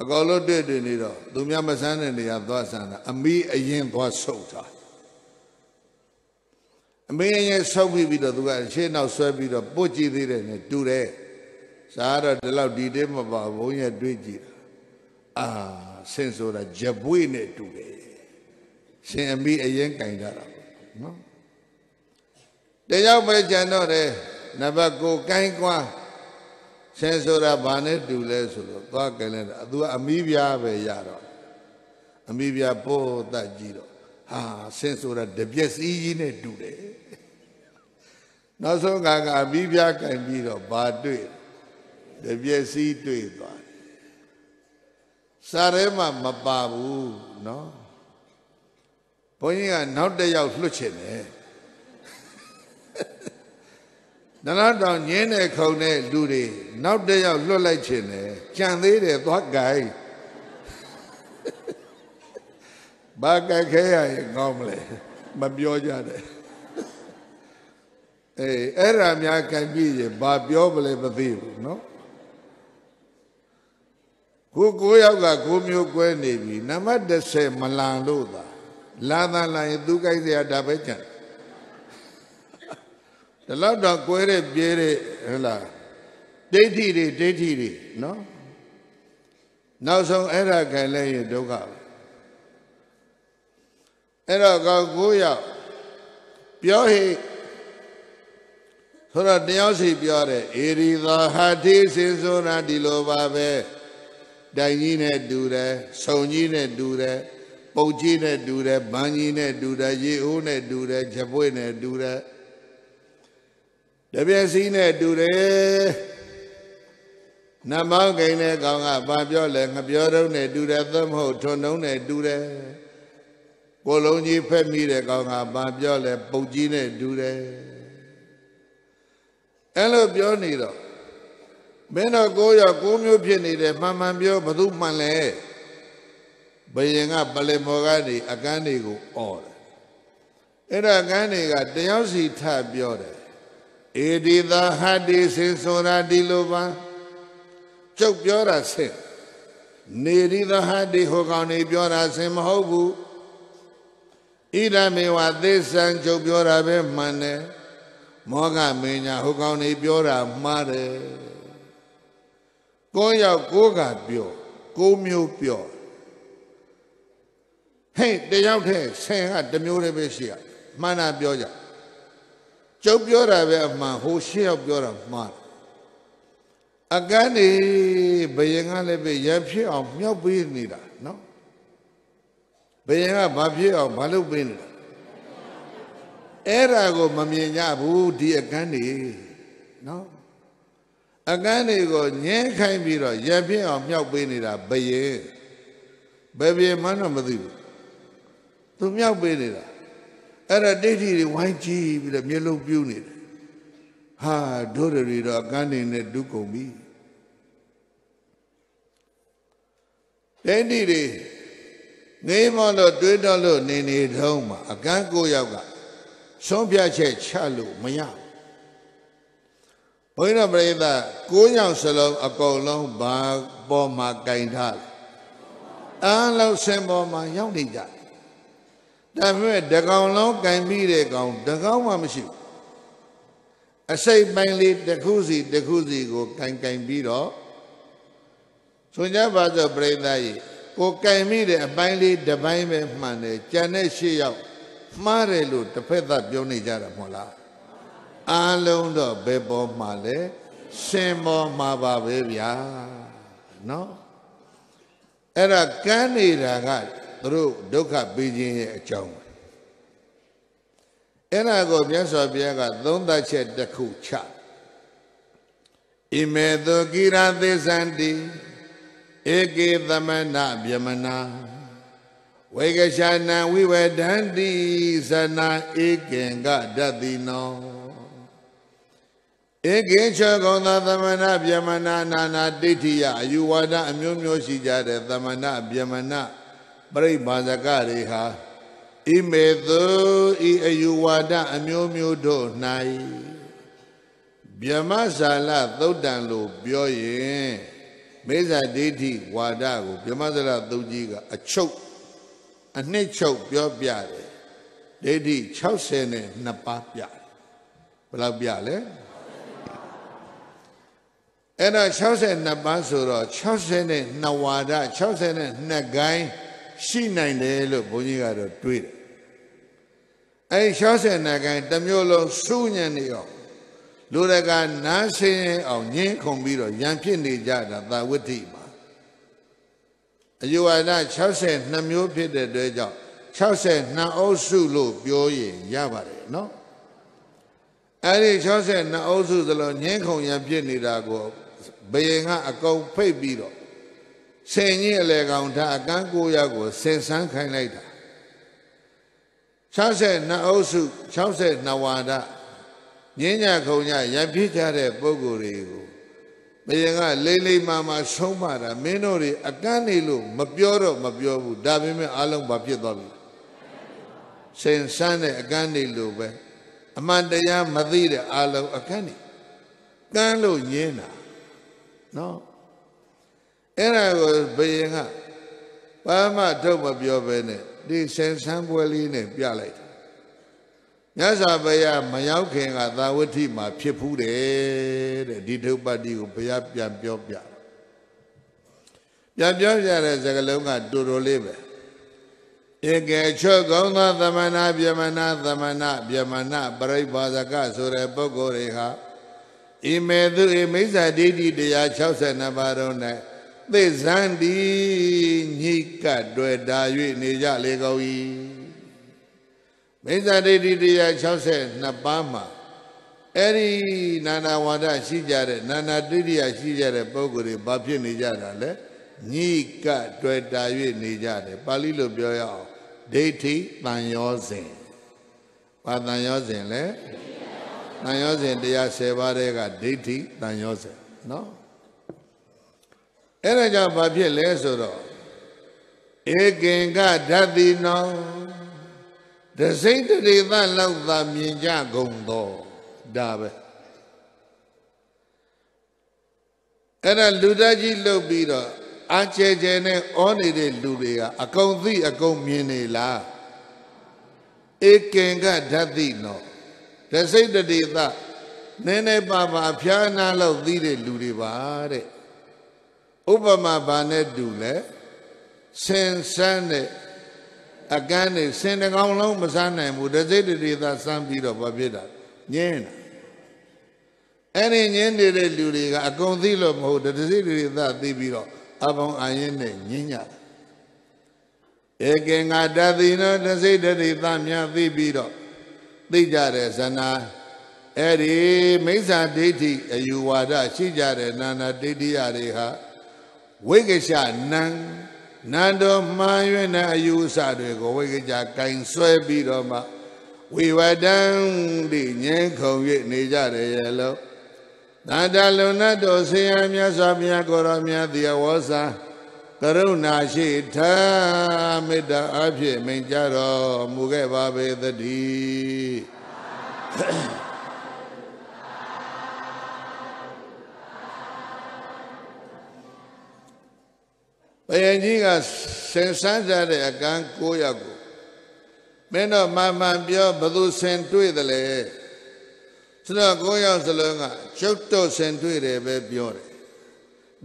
အကောလို့တွေ့တွေ့နေတော့သူများမဆန်းတဲ့နေရာသွားဆန်းတာအမီးအရင်သွားဆုပ်တာအမေရဲ့ဆောက်ပြီးပြီးတော့သူကရှေ့နောက်ဆွဲပြီးတော့ပုတ်ကြည့်သေးတယ်နဲ့တူတယ် စားတော့ဒီလောက်ဒီတဲမပါဘုန်းကြီးတွေးကြည့်အာဆင်းဆိုတာဂျပွေးနဲ့တူတယ်ရှင်အမိအရင်ကင်တာနော်တယောက်ပဲကြံတော့တယ်နံပါတ်9ကိုင်းကွာဆင်းဆိုတာဘာနဲ့တူလဲဆိုတော့သွားကင်လဲတာသူကအမိပြားပဲရတော့အမိပြားပို့တတ်ကြည့်တော့ဟာဆင်းဆိုတာတပြက်စီးကြီးနဲ့တူတယ်နောက်ဆုံးကကအမိပြားကင်ပြီးတော့ဘာတွေ့ တပြက်စီးတွေ့သွားတယ်စာထဲမှာမပါဘူးเนาะဘုန်းကြီးကနောက်တစ်ယောက်လွှတ်ချင်တယ်နလားတောင်ညင်းတဲ့ခုံတဲ့လူတွေနောက်တစ်ယောက်လွတ်လိုက်ချင်တယ်ကြံသေးတယ်သွားကြိုင်ဘာကခဲရရင်ကောင်းမလဲမပြောကြတဲ့အေးအဲ့ဒါများခံပြီးရင်ဘာပြောမလဲမသိဘူးเนาะ ကိုကိုယောက်ကကိုမျိုးကွဲနေပြီနံပါတ်30မလန်လို့သာလာသာလာရင်သူကြိုက်စရာဒါပဲကြံဒီလောက်တော့ကွဲတဲ့ပြေးတဲ့ဟဲ့လားဒိဋ္ဌိတွေဒိဋ္ဌိတွေနော်နောက်ဆုံးအဲ့ဒါခံလဲရင်ဒုက္ခပဲအဲ့တော့ကောကိုရောက်ပြောဟိဆိုတော့တယောက်စီပြောတယ်ဧရိသာဟာတိစင်ဆိုတာဒီလိုပါပဲ တိုင်ကြီးနဲ့တူတယ်ဆုံကြီးနဲ့တူတယ်ပုတ်ကြီးနဲ့တူတယ်ဗန်းကြီးနဲ့တူတယ်ရေအိုးနဲ့တူတယ်ချက်ပွေးနဲ့တူတယ်တပြက်စီနဲ့တူတယ်နမောင်းကိန်းတဲ့ကောင်ကဘာပြောလဲငပြောတော့နဲ့တူတယ်သမဟုတ်ထွန်းတုံးနဲ့တူတယ်ကိုလုံးကြီးဖက်မိတဲ့ကောင်ကဘာပြောလဲပုတ်ကြီးနဲ့တူတယ်အဲ့လိုပြောနေတော့ မင်းတော့ကိုရောက်ကိုမျိုးဖြစ်နေတယ်မှန်မှန်ပြောဘသူမှန်လဲဘယင်ကပလင်မော်ကနေအကန်းတွေကိုអော်တယ်အဲ့ဒါအကန်းတွေကတယောက်စီထပြောတယ်ဧဒီသာဟတိစင်ဆိုတာဒီလိုပါကျုပ်ပြောတာဆင်နေရိသဟတိဟောကောင်နေပြောတာဆင်မဟုတ်ဘူးဣဒမေဝသစ္ဆံကျုပ်ပြောတာပဲမှန်တယ်မောဂမင်းညာဟိုကောင်နေပြောတာမှားတယ် ကိုရောက်ကိုကပြောကိုမျိုးပြောဟဲ့တယောက်တည်းဆင်ကတမျိုးတည်းပဲရှိရမှန်တာပြောကြကျုပ်ပြောတာပဲအမှန်ဟိုရှေ့ရောက်ပြောတာမှားအကန်းနေဘယင်ကလည်းပဲရဖြစ်အောင်မြောက်ပေးနေတာနော်ဘယင်ကဘာဖြစ်အောင်ဘာလုပ်ပေးနေတာအဲ့ဒါကိုမမြင်ကြဘူးဒီအကန်းနေနော် အကန်းတွေကိုညှင်းခိုင်းပြီးတော့ရဖြစ်အောင်မြောက်ပေးနေတာဘယင်ဘယ်ပြေမှန်းတော့မသိဘူးသူမြောက်ပေးနေတာအဲ့ဒါဒိဋ္ဌိတွေဝိုင်းကြည့်ပြီးတော့မျိုးလုံးပြူးနေတယ်ဟာဒုရရီတော့အကန်းနေနဲ့ဒုကုန်ပြီဒိဋ္ဌိတွေငေးမောလို့တွေးတော့လို့နေနေတုံးမှာအကန်းကိုယောက်ကဆုံးဖြတ်ချက်ချလို့မရဘု န်းတော်ပရိသတ်ကိုးညောင်စလုံးအကုန်လုံးဘာပေါ်မှာကင်ထားလဲအားလုံးစင်ပေါ်မှာရောက်နေကြတယ်ဒါပေမဲ့တကောင်လုံးကင်ပြီးတဲ့ကောင်တကောင်မှမရှိဘူးအစိတ်ပိုင်းလေးတစ်ခုစီတစ်ခုစီကိုကင်ကင်ပြီးတော့ဆိုကြပါစို့ပြိဿကြီးကိုကင်မိတဲ့အပိုင်းလေးတစ်ပိုင်းပဲမှန်တယ်ကြံတဲ့ရှေ့ရောက်မှားတယ်လို့တစ်ဖက်သက်ပြောနေကြတာမဟုတ်လား အားလုံးတော့ဘယ်ပေါ်မှာလဲရှင်ပေါ်မှာပါပဲဗျာနော်အဲ့ဒါကမ်းနေတာကသူတို့ဒုက္ခပေးခြင်းရဲ့အကြောင်းအဲ့ဒါကိုမြတ်စွာဘုရားကသုံးသပ်ချက်တစ်ခုချဣမေတုကိရသစ္ဆန္တိဧကေသမဏဗျမနာဝေကရှာနံဝိဝဒန္တိဇနာဧကင်္ဂဒတိနော ဧကေချောကောသာသမဏဗျမနာနာနာဒိဋ္ဌိယအယူဝါဒအမျိုးမျိုးရှိကြတဲ့သမဏဗျမနာပရိဘာဇကတွေဟာဣမေသုဤအယူဝါဒအမျိုးမျိုးတို့၌ဗျမဇာလသုတ်တံလို့ပြောရင်မေဇာဒိဋ္ဌိဝါဒကိုဗြဟ္မစရသုတ်ကြီးကအချုပ်အနှစ်ချုပ်ပြောပြတယ်ဒိဋ္ဌိ60နဲ့2ပါးပြတယ်ဘယ်လောက်ပြလဲ အဲ့တော့62ပါးဆိုတော့60နဲ့2ဝါဒ60နဲ့2ဂိုင်းရှိနိုင်တယ်လို့ဘုန်းကြီးကတော့တွေးတယ်အဲ့62ဂိုင်းတစ်မျိုးလုံးစူးညံနေအောင်လူတကနားဆင်းအောင်ညင်းခုန်ပြီးတော့ရံဖြစ်နေကြတာသာဝတ္ထိမှာအယူဝါဒ62မျိုးဖြစ်တဲ့အတွက်ကြောင့်62အုပ်စုလို့ပြောရင်ရပါတယ်နော်အဲ့ဒီ62အုပ်စုသလိုညင်းခုန်ရံဖြစ်နေတာကို ဘယင်ကအကုန်ဖိတ်ပြီးတော့ဆင်ကြီးအလေကောင်ထားအကန်းကိုရောက်ကိုဆင်ဆန်းခိုင်းလိုက်တာ62အုပ်စု62ဝါဒညဉ့်ညခုံညရံဖြစ်ကြတဲ့ပုံကိုယ်တွေကိုဘယင်ကလိမ့်လိမ့်မာမာဆုံးမတာမင်းတို့တွေအကန့်နေလို့မပြောတော့မပြောဘူးဒါပေမဲ့အလုံးဘာဖြစ်သွားပြီစင်စမ်းတဲ့အကန့်နေလို့ပဲအမှန်တရားမသိတဲ့အလုံးအကန့်နေကန်းလို့ညင်းတာ နော်အဲ့ဒါကိုဘယင်ကဘာမှထုတ်မပြောဘဲနဲ့ဒီစင်စမ်းပွဲလေးနဲ့ပြလိုက်မြတ်စွာဘုရားမရောက်ခင်ကသာဝတိမှာဖြစ်ဖူးတယ်တဲ့ဒီဒုပ္ပတ္တိကိုဘုရားပြန်ပြောပြပြန်ပြောပြတဲ့စကားလုံးကတူတူလေးပဲဧကေချွတ်ကုံသောသမဏဗျမနာသမဏဗျမနာပရိပါဇကဆိုတဲ့ပုဂ္ဂိုလ်တွေဟာ ဣမေသူဣမိစ္ဆာဒိဋ္ဌိတရား62ပါးလုံး၌သိဇန်ဒီညိကတွေ့တာ၍နေကြလေကုန်၏မိစ္ဆာဒိဋ္ဌိတရား62ပါးမှာအဲ့ဒီနာနာဝါဒရှိကြတဲ့နာနာဒိဋ္ဌိယရှိကြတဲ့ပုဂ္ဂိုလ်တွေဘာဖြစ်နေကြတာလဲညိကတွေ့တာ၍နေကြတယ်ပါဠိလိုပြောရအောင်ဒိဋ္ဌိတန်ရောစဉ်ဘာတန်ရောစဉ်လဲ တန်ရောစဉ်တရား10ပါးတဲ့ကဒိဋ္ဌိတန်ရောစဉ်နော်အဲ့ဒါကြောင့်ဘာဖြစ်လဲဆိုတော့ဧကင်္ဂဓာတိနောတစိမ့်တရေသလောက်သာမြင်ကြကုန်သောဒါပဲအဲ့ဒါလူသားကြီးလှုပ်ပြီးတော့အကျဲကျဲနဲ့ဩနေတဲ့လူတွေကအကုန်သိအကုန်မြင်နေလားဧကင်္ဂဓာတိနော တစိတ်တတိသနည်းနည်းပါပါဖျားနာလောက်သိတဲ့လူတွေပါတဲ့ဥပမာဘာနဲ့တူလဲစင်စမ်းတဲ့အကန်းနဲ့စင်တကောင်လုံးမစားနိုင်ဘူးတစိတ်တတိသစမ်းပြီးတော့ဘာဖြစ်တာညင်းတာအဲ့ဒီညင်းနေတဲ့လူတွေကအကုန်သိလို့မဟုတ်တစိတ်တတိသသိပြီးတော့အပေါင်းအရင်နဲ့ညင်းကြဧကေငါတသိနောတစိတ်တတိသမြသိပြီးတော့ သိကြတဲ့ဇနာအဲ့ဒီမိစ္ဆာဒိဋ္ဌိအယူဝါဒရှိကြတဲ့နာနာဒိဋ္ဌိယတွေဟာဝိကရှနံနန္တော်မှန်ရွတဲ့အယူအဆတွေကိုဝိကကြကင်ဆွဲပြီးတော့မှဝိဝဒံဒီငင်းခုံ၍နေကြတယ်ရဲ့လို့တန်တလုံနတ်တော်ဆရာမြတ်စွာဘုရားကိုရောမြတ်တရားဝေါ်စာ ကရုဏာရှိထာမေတ္တာအဖြစ်မိန်ကြတော်မူခဲ့ပါပေသတည်းဘယင်ကြီးကဆင်ဆန်းကြတဲ့အကန်း9ယောက်ကိုမင်းတို့မှန်မှန်ပြောဘသူဆင်တွေ့တယ်လေဆိုတော့9ယောက်စလုံးကကျုပ်တို့ဆင်တွေ့တယ်ပဲပြောတယ်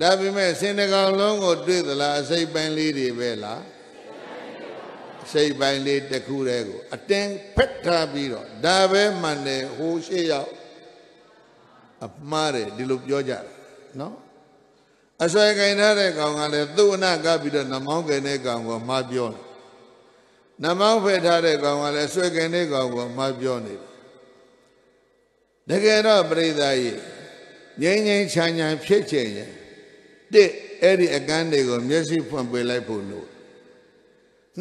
ဒါပေမဲ့ဆင်တကောင်လုံးကိုတွေ့သလားအစိတ်ပိုင်းလေးတွေပဲလားစိတ်ပိုင်းလေးတစ်ခုတည်းကိုအတင်းဖက်ထားပြီးတော့ဒါပဲမှန်တယ်ဟိုရှေ့ရောက်အမှားတယ်ဒီလိုပြောကြတယ်နော်အစွဲကင်ထားတဲ့ကောင်ကလည်းသူ့အနာကပြီးတော့နမောင်းကင်တဲ့ကောင်ကိုမှားပြောတယ်နမောင်းဖက်ထားတဲ့ကောင်ကလည်းဆွဲကင်တဲ့ကောင်ကိုမှားပြောနေတယ်တကယ်တော့ပြိဿကြီးငြိမ်းငြိမ်းချမ်းချမ်းဖြစ်ချင်ရင် တစ်အဲ့ဒီအကန်းတွေကိုမျက်စိဖွင့်ပေးလိုက်ဖို့လို့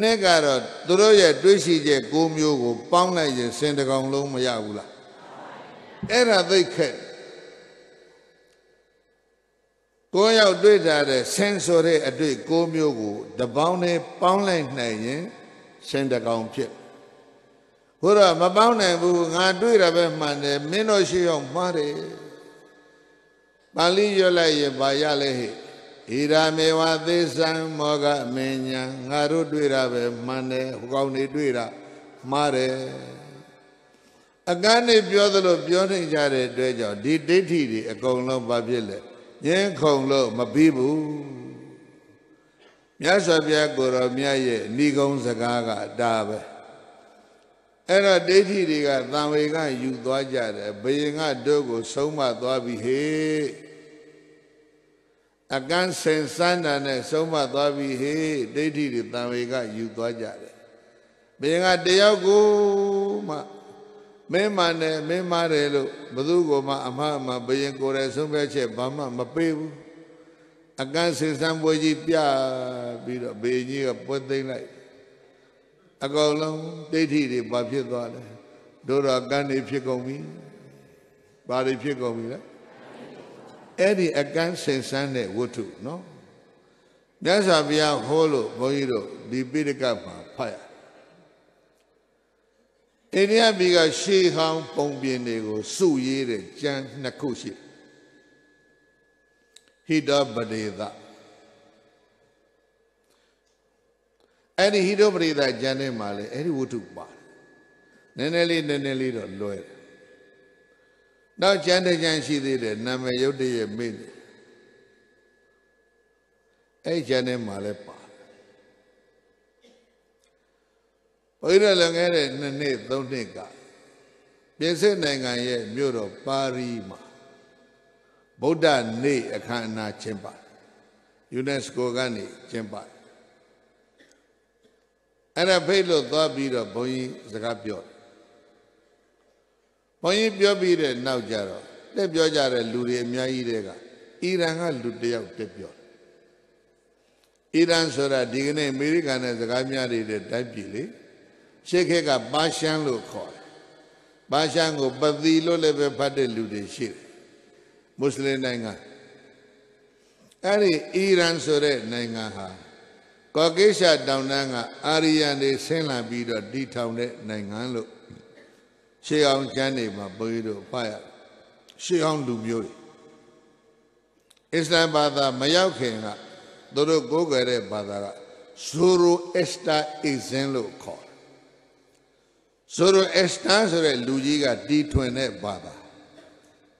နှစ်ကတော့သူတို့ရဲ့တွေးရှိချက်၉မျိုးကို ပေါင်းလိုက်ရင်စင်တကောင်လုံးမရဘူးလားအဲ့ဒါသိခက်ကိုရောက်တွေ့တာတဲ့ဆင်းဆိုတဲ့အတွေ့၉မျိုးကိုတပေါင်းနဲ့ပေါင်းလိုက်နိုင်ရင်စင်တကောင်ဖြစ်ဘုရားမပေါင်းနိုင်ဘူးငါတွေ့တာပဲမှန်တယ်မင်းတို့ရှိအောင်မှားတယ် ပါဠိရွတ်လိုက်ရင်ဘာရလဲဟဲ့ဣရာမေဝသေသံမောကမင်းညာငါတို့တွေ့တာပဲမှန်တယ်ဟိုကောင်နေတွေ့တာမှားတယ်အကန်းနေပြောသလိုပြောနေကြတဲ့အတွက်ကြောင့်ဒီဒိဋ္ဌိတွေအကုန်လုံးဘာဖြစ်လဲငင်းခုံလို့မပြီးဘူးမြတ်စွာဘုရားကိုရောမြတ်ရဲ့ဏီကုံစကားကဒါပဲအဲ့တော့ဒိဋ္ဌိတွေကသံဝေကယူသွားကြတယ်ဘယင်ကတို့ကိုဆုံးမသွားပြီဟေ့ အကန်းစင်စမ်းတာနဲ့ဆုံးမသွားပြီဟေ့ဒိဋ္ဌိတွေသံဝေကယူသွားကြတယ်ဘယင်ကတယောက်ကိုမှမင်းမနဲ့မင်းမတယ်လို့ဘသူကမှအမအမဘယင်ကိုယ်ရဲ့ဆုံးဖြတ်ချက်ဘာမှမပေးဘူးအကန့်စင်စမ်းပွဲကြီးပြပြီးတော့ဘေကြီးကပွဲသိမ့်လိုက်အကောင်လုံးဒိဋ္ဌိတွေဘာဖြစ်သွားလဲတို့တော့ကံနေဖြစ်ကုန်ပြီဘာတွေဖြစ်ကုန်ပြီလဲ အဲ့ဒီအကန့်စင်စမ်းတဲ့ဝတ္ထုနော်မြတ်စွာဘုရားဟောလို့ဘုန်းကြီးတို့ဒီပိဋကမှာဖတ်ရအိန္ဒိယပြည်ကရှေးဟောင်းပုံပြင်တွေကိုစုရေးတဲ့ကျမ်းနှစ်ခုရှိဟိတပဒေသအဲ့ဒီဟိတပဒေသကျမ်းထဲမှာလေအဲ့ဒီဝတ္ထုပါတယ်နည်းနည်းလေးနည်းနည်းလေးတော့လွယ်တယ် နောက်ကျမ်းတစ်ကျမ်းရှိသေးတယ်နာမည်ရုပ်တရက်မေ့တယ်အဲ့ကျမ်းထဲမှာလည်းပါဘုန်းကြီးတို့လည်းငယ်တဲ့နှစ်နှစ်သုံးနှစ်ကပြင်စစ်နိုင်ငံရဲ့မြို့တော်ပါရီမှာဗုဒ္ဓနေ့အခမ်းအနားကျင်းပယူနက်စကိုကနေကျင်းပအဲ့ဒါဖိတ်လို့သွားပြီးတော့ဘုန်းကြီးစကားပြော ဘုန်းကြီးပြောပြီးတဲ့နောက်ကြတော့တက်ပြောကြတဲ့လူတွေအများကြီးတွေကအီရန်ကလူတယောက်တက်ပြောအီရန်ဆိုတာဒီကနေ့အမေရိကန်နဲ့စကားများနေတဲ့တိုက်ပြည်လေရှေ့ခက်ကပါရှန်လို့ခေါ်တယ်ပါရှန်ကိုပတိလို့လည်းပဲဖတ်တဲ့လူတွေရှိတယ်မွတ်စလင်နိုင်ငံအဲ့ဒီအီရန်ဆိုတဲ့နိုင်ငံဟာကောကိရှတောင်တန်းကအာရီယန်တွေဆင်းလာပြီးတော့တည်ထောင်တဲ့နိုင်ငံလို့ ရှေးအောင်ကျမ်းတွေမှာဘုန်းကြီးတို့ဖတ်ရရှေးအောင်လူမျိုးတွေအစ္စလမ်ဘာသာမရောက်ခင်ကသူတို့ကိုးကွယ်တဲ့ဘာသာကဇိုရိုအက်စတာအစ်ဇင်လို့ခေါ်တယ်ဇိုရိုအက်စတာဆိုတဲ့လူကြီးကတီထွင်တဲ့ဘာသာ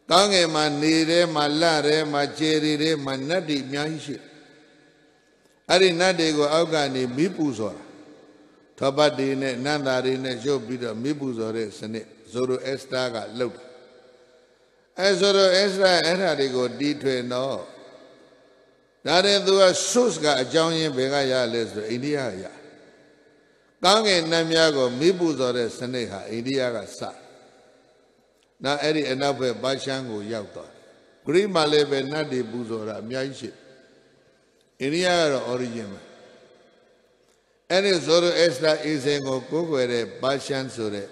ကောင်းငယ်မှာနေတဲ့မှာလတဲ့မှာခြေရီတဲ့မှာနတ်တွေအများကြီးရှိအဲ့ဒီနတ်တွေကိုအောက်ကနေမိပူဇော်တာထောပတ်တွေနဲ့နန္တာတွေနဲ့ရုပ်ပြီးတော့မိပူဇော်တဲ့စနစ် ဇိုရိုအက်စတာကလှုပ်တယ်အဲဇိုရိုအက်စတာအဲ့ဒါတွေကိုတီထွင်တော့ဒါတဲ့သူက source ကအကြောင်းရင်းဘယ်ကရလဲဆိုတော့အိန္ဒိယကရကောင်းကင်နတ်များကိုမိပူဇော်တဲ့စနစ်ဟာအိန္ဒိယကစနောက်အဲ့ဒီအနောက်ဘက်ပါရှန်ကိုရောက်သွားဂရိမှာလည်းပဲနတ်တွေပူဇော်တာအများကြီးရှိအိန္ဒိယကတော့ origin ပဲအဲ့ဒီဇိုရိုအက်စတာအီဇင်ကိုကိုးကွယ်တဲ့ပါရှန်ဆိုတဲ့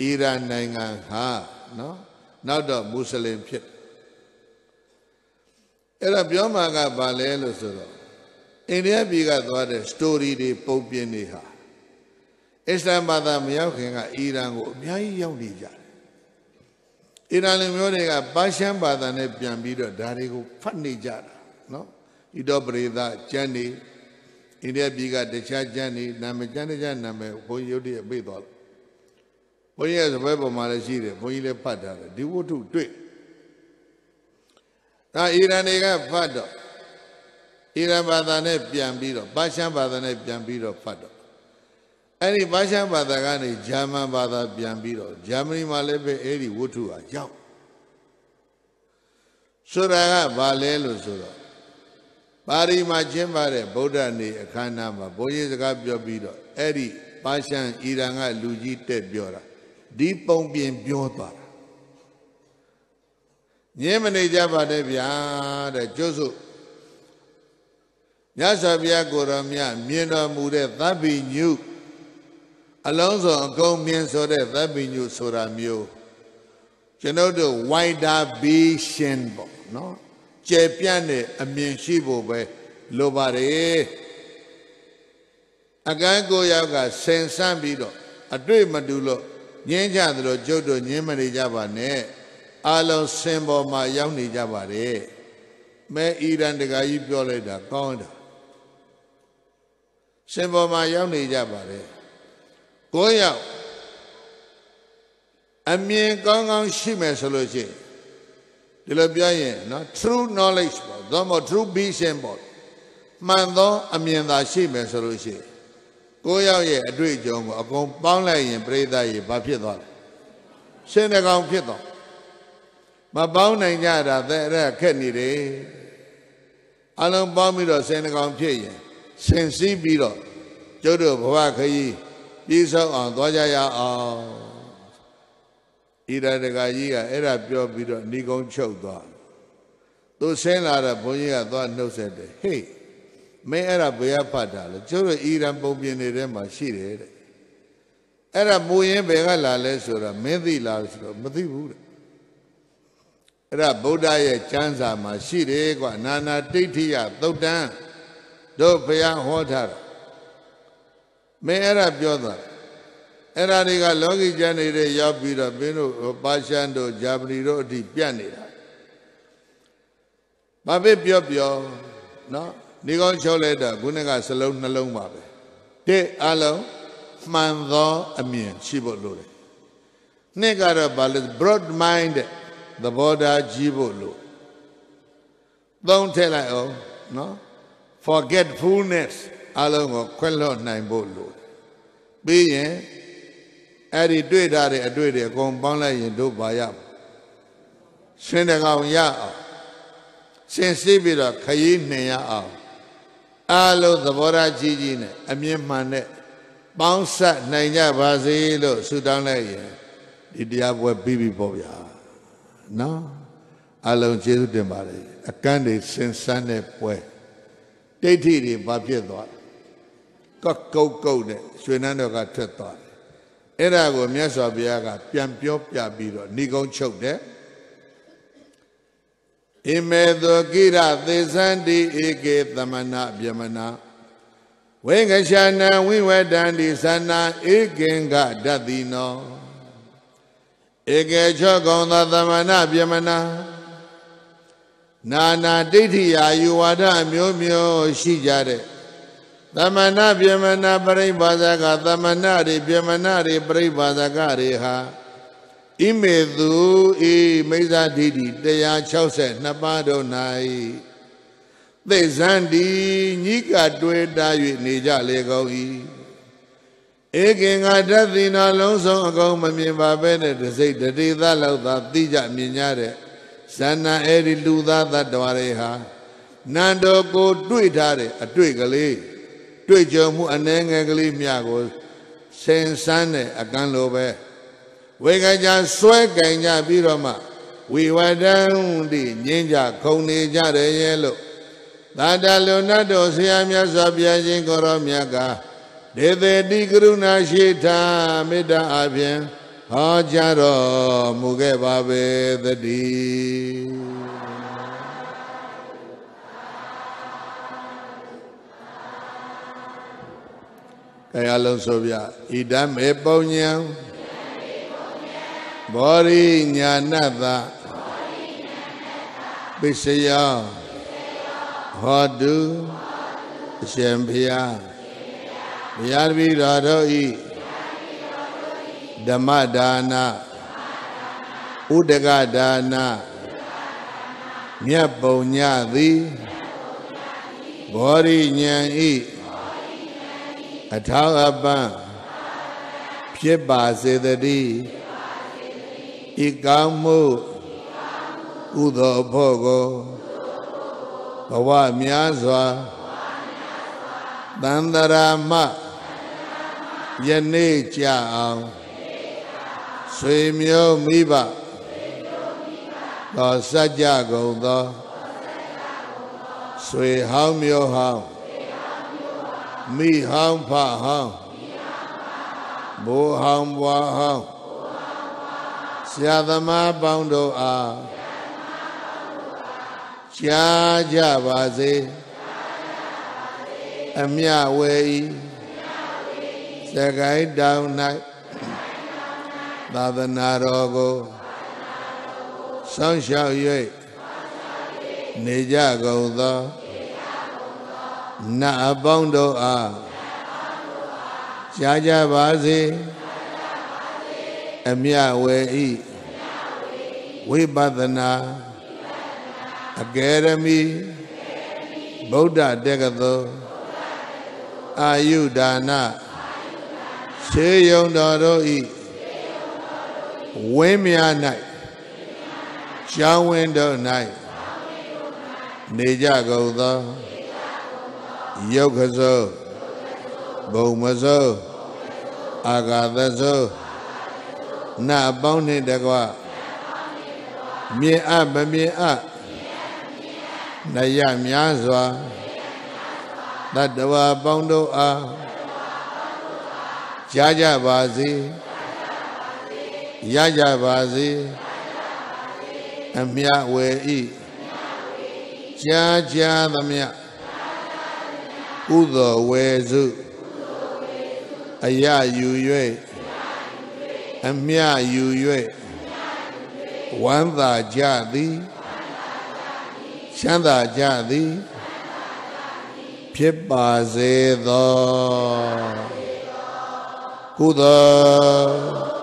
အီရန်နိုင်ငံဟာနော်နောက်တော့မွတ်စလင်ဖြစ်အဲ့ဒါပြောမှကဘာလဲလို့ဆိုတော့အိန္ဒိယပြည်ကသွားတဲ့ story တွေပုံပြင်တွေဟာအစ္စလာမ်ဘာသာမရောက်ခင်ကအီရန်ကိုအများကြီးရောက်နေကြတယ်အီရန်လူမျိုးတွေကပါရှန်ဘာသာနဲ့ပြန်ပြီးတော့ဒါတွေကိုဖတ်နေကြတာနော်ဣတောပရိသကျမ်းနေအိန္ဒိယပြည်ကတခြားကျမ်းနေနာမည်ကျမ်းတခြားနာမည်ဘုန်းကြီးရုပ်တရက်ပြေးသွားလို့ ဘုန်းကြီးရဲ့စပွဲပေါ်မှာလည်းရှိတယ်ဘုန်းကြီးလည်းဖတ်ထားတယ်ဒီဝတ္ထုတွေ့ဒါအီရန်တွေကဖတ်တော့အီရန်ဘာသာနဲ့ပြန်ပြီးတော့ပါရှန်ဘာသာနဲ့ပြန်ပြီးတော့ဖတ်တော့အဲ့ဒီပါရှန်ဘာသာကနေဂျာမန်ဘာသာပြန်ပြီးတော့ဂျာမနီမှာလည်းပဲအဲ့ဒီဝတ္ထုဟာရောက်ဆိုတာကဘာလဲလို့ဆိုတော့ပါရီမှာကျင်းပတဲ့ဗုဒ္ဓနေ့အခမ်းအနားမှာဘုန်းကြီးစကားပြောပြီးတော့အဲ့ဒီပါရှန်အီရန်ကလူကြီးတက်ပြောတာ ဒီပုံပြင်ပြောသွားတာငင်းမနေကြပါနဲ့ဗျာတဲ့ကျုပ်စုမြတ်စွာဘုရားကိုရောမြတ်မြင်တော်မူတဲ့သဗ္ဗညုအလုံးစုံအကုန်မြင်ဆိုတဲ့သဗ္ဗညုဆိုတာမျိုးကျွန်တော်တို့ wider vision ပေါ့နော်ကျယ်ပြန့်တဲ့အမြင်ရှိဖို့ပဲလိုပါတယ်အကန်းကိုရောက်ကဆင်ဆန့်ပြီးတော့အတွေ့မတူလို့ ငင်းကြသလိုကျုပ်တို့ငင်းမနေကြပါနဲ့အလုံးစင်ပေါ်မှာရောက်နေကြပါတယ်မဲအီရန်တကာကြီးပြောလိုက်တာကောင်းတာစင်ပေါ်မှာရောက်နေကြပါတယ်ကိုရောက်အမြင်ကောင်းကောင်းရှိမယ်ဆိုလို့ရှိရင်ဒီလိုပြောရင်နော် true knowledge ပေါ့သို့မဟုတ် true vision ပေါ့မှန်သောအမြင်သာရှိမယ်ဆိုလို့ရှိရင် ကိုရောက်ရဲ့အတွေ့အကြုံကိုအကုန်ပေါင်းလိုက်ရင်ပြိဿရေဘာဖြစ်သွားလဲရှင်းတဲ့ကောင်ဖြစ်သွားမပေါင်းနိုင်ကြတာတဲ့အဲ့ခက်နေတယ်အလုံးပေါင်းပြီးတော့စင်တကောင်ဖြစ်ရင်စင်စည်းပြီးတော့ကျုပ်တို့ဘဝခရီးပြည်ဆုံးအောင်သွားကြရအောင်ဣရတကကြီးကအဲ့ဒါပြောပြီးတော့ဏီကုံချုပ်သွားသူဆင်းလာတော့ဘုန်းကြီးကသွားနှုတ်ဆက်တယ်ဟေး မင်းအဲ့ဒါဘယ်ကဖတ်တာလဲကျုပ်တို့ဣရန်ပုံပြင်တွေထဲမှာရှိတယ်တဲ့အဲ့ဒါမူရင်ဘယ်ကလာလဲဆိုတော့မင်းသိလားဆိုတော့မသိဘူးတဲ့အဲ့ဒါဗုဒ္ဓရဲ့ကျမ်းစာမှာရှိတယ်ကွာနာနာတိဋ္ဌိယသုတ်တံတို့ဘုရားဟောထားတာမင်းအဲ့ဒါပြောသွားအဲ့ဒါတွေကလောကီကျမ်းတွေရောက်ပြီးတော့မင်းတို့ပါရှန်တို့ဂျာပနီတို့အထိပြတ်နေတာဘာဖြစ်ပြောပြောနော် ဒီကောင်းချုပ်လိုက်တာခုနကစလုံးနှလုံးပါပဲတစ်အလုံးမှန်သောအမြင်ရှိဖို့လိုတယ်နှစ်ကတော့ဘာလဲ broad mind သဘောထားကြီးဖို့လို့သုံးထည့်လိုက်အောင်နော် forgetfulness အလုံးကိုခွဲလွတ်နိုင်ဖို့လို့ပြီးရင်အဲ့ဒီတွေ့ထားတဲ့အတွေ့တွေအကုန်ပေါင်းလိုက်ရင်တို့ပါရရှင်တကောင်ရအောင်စင်စစ်ပြီးတော့ခရီးနှင်ရအောင် အားလုံးသဘောထားကြီးကြီးနဲ့အမြင်မှန်နဲ့ပေါင်းဆက်နိုင်ကြပါစေလို့ဆုတောင်းလိုက်ရင်ဒီတရားပွဲပြီးပြီပေါ့ဗျာနော်အလုံးကျေးဇူးတင်ပါတယ်အကန့်တွေစင်စမ်းတဲ့ပွဲဒိဋ္ဌိတွေဘာဖြစ်သွားလဲကကုတ်ကုတ်နဲ့ရွှေနန်းတော်ကထွက်သွားတယ်အဲ့ဒါကိုမြတ်စွာဘုရားကပြန်ပြောပြပြီးတော့ဏိကုံးချုပ်တယ် ဣမေသောကိရသေသန္တိဧကေသမဏဗျမနာဝိငရှာနံဝိဝဒန္တိသနာဧကင်္ဂဓတ္တိနောဧကေချောကောသောသမဏဗျမနာနာနာဒိဋ္ဌိယာယူဝါဒမျိုးမျိုးရှိကြတဲ့သမဏဗျမနာပရိပါဇကသမဏတွေဗျမနာတွေပရိပါဇကတွေဟာ ဣမေသူဤမိစ္ဆာဒိဋ္ဌိ162ပါးတို့၌သိဇန္တိညိကတွေ့တာ၍နေကြလေကုန်၏ဧကင်္ဂဓာတိနာလုံးစုံအကုန်မမြင်ပါပဲနဲ့တစိတ်တတိသလောက်သာသိကြမြင်ကြတဲ့ဇဏအဲ့ဒီလူသားသတ္တဝါတွေဟာနန္တော်ကိုတွေ့ထားတဲ့အတွေ့ကလေးတွေ့ကြုံမှုအနှဲငယ်ကလေးမြကိုဆင်ဆန်းတဲ့အကန့်လိုပဲ ဝေကကြဆွဲကင်ကြပြီးတော့မှဝိဝဒံတိငင်းကြခုံနေကြတယ်ရဲ့လို့သာတလုံနတ်တော်ဆရာမြတ်စွာဘုရားရှင်ကိုရောမြတ်ကဒေသေတိကရုဏာရှိထာမေတ္တာအပြင်ဟောကြားတော်မူခဲ့ပါပဲတည်းကဲအလုံးဆိုပြဣဒံမေပုံညံ ဘောရိညာဏတပိစယောဟောတုအရှင်ဘုရားဘုရားတပည့်တော်တို့ဤဓမ္မဒါနဥဒကဒါနမြတ်ပုံညသည်ဘောရိညာဤအထောက်အပံ့ဖြစ်ပါစေတည်း ဤကောင်းမှုဥသောဖို့ကိုဘဝများစွာတန္တရာမယနေ့ကြအောင်ဆွေမျိုးမိဘသောစัจ जा ကုန်သောဆွေဟောင်းမျိုးဟောင်းမိဟောင်းဖဟောင်းဘိုးဟောင်းဘွားဟောင်း ဆရာသမားပေါင်းတို့အားကြားကြပါစေအမြဝေဤသကိုင်းတောင်၌သာသနာတော်ကိုစောင့်ရှောက်၍နေကြကုန်သောနတ်အပေါင်းတို့အားကြားကြပါစေ အမြဝေဤဝိပဿနာအကယ်ဒမီဗုဒ္ဓတက္ကသိုလ်အာယုဒါနခြေယုံတော်တို့ဤဝင်းများ၌ကျောင်းဝင်းတို့၌နေကြကုန်သောယုတ်ကစိုးဘုံမစိုးအာဂါသစိုး နတ်အပေါင်းနှင့်တကွမြင်အပ်မမြင်အပ်နယများစွာတတ္တဝါပေါင်းတို့အားကြားကြပါစေရကြပါစေအမြဝေဤကြားကြားသမျှကုသိုလ်ဝေစုအယယူ၍ အမြယူ၍ဝမ်းသာကြသည်ချမ်းသာကြသည်ဖြစ်ပါစေသောကုသိုလ်။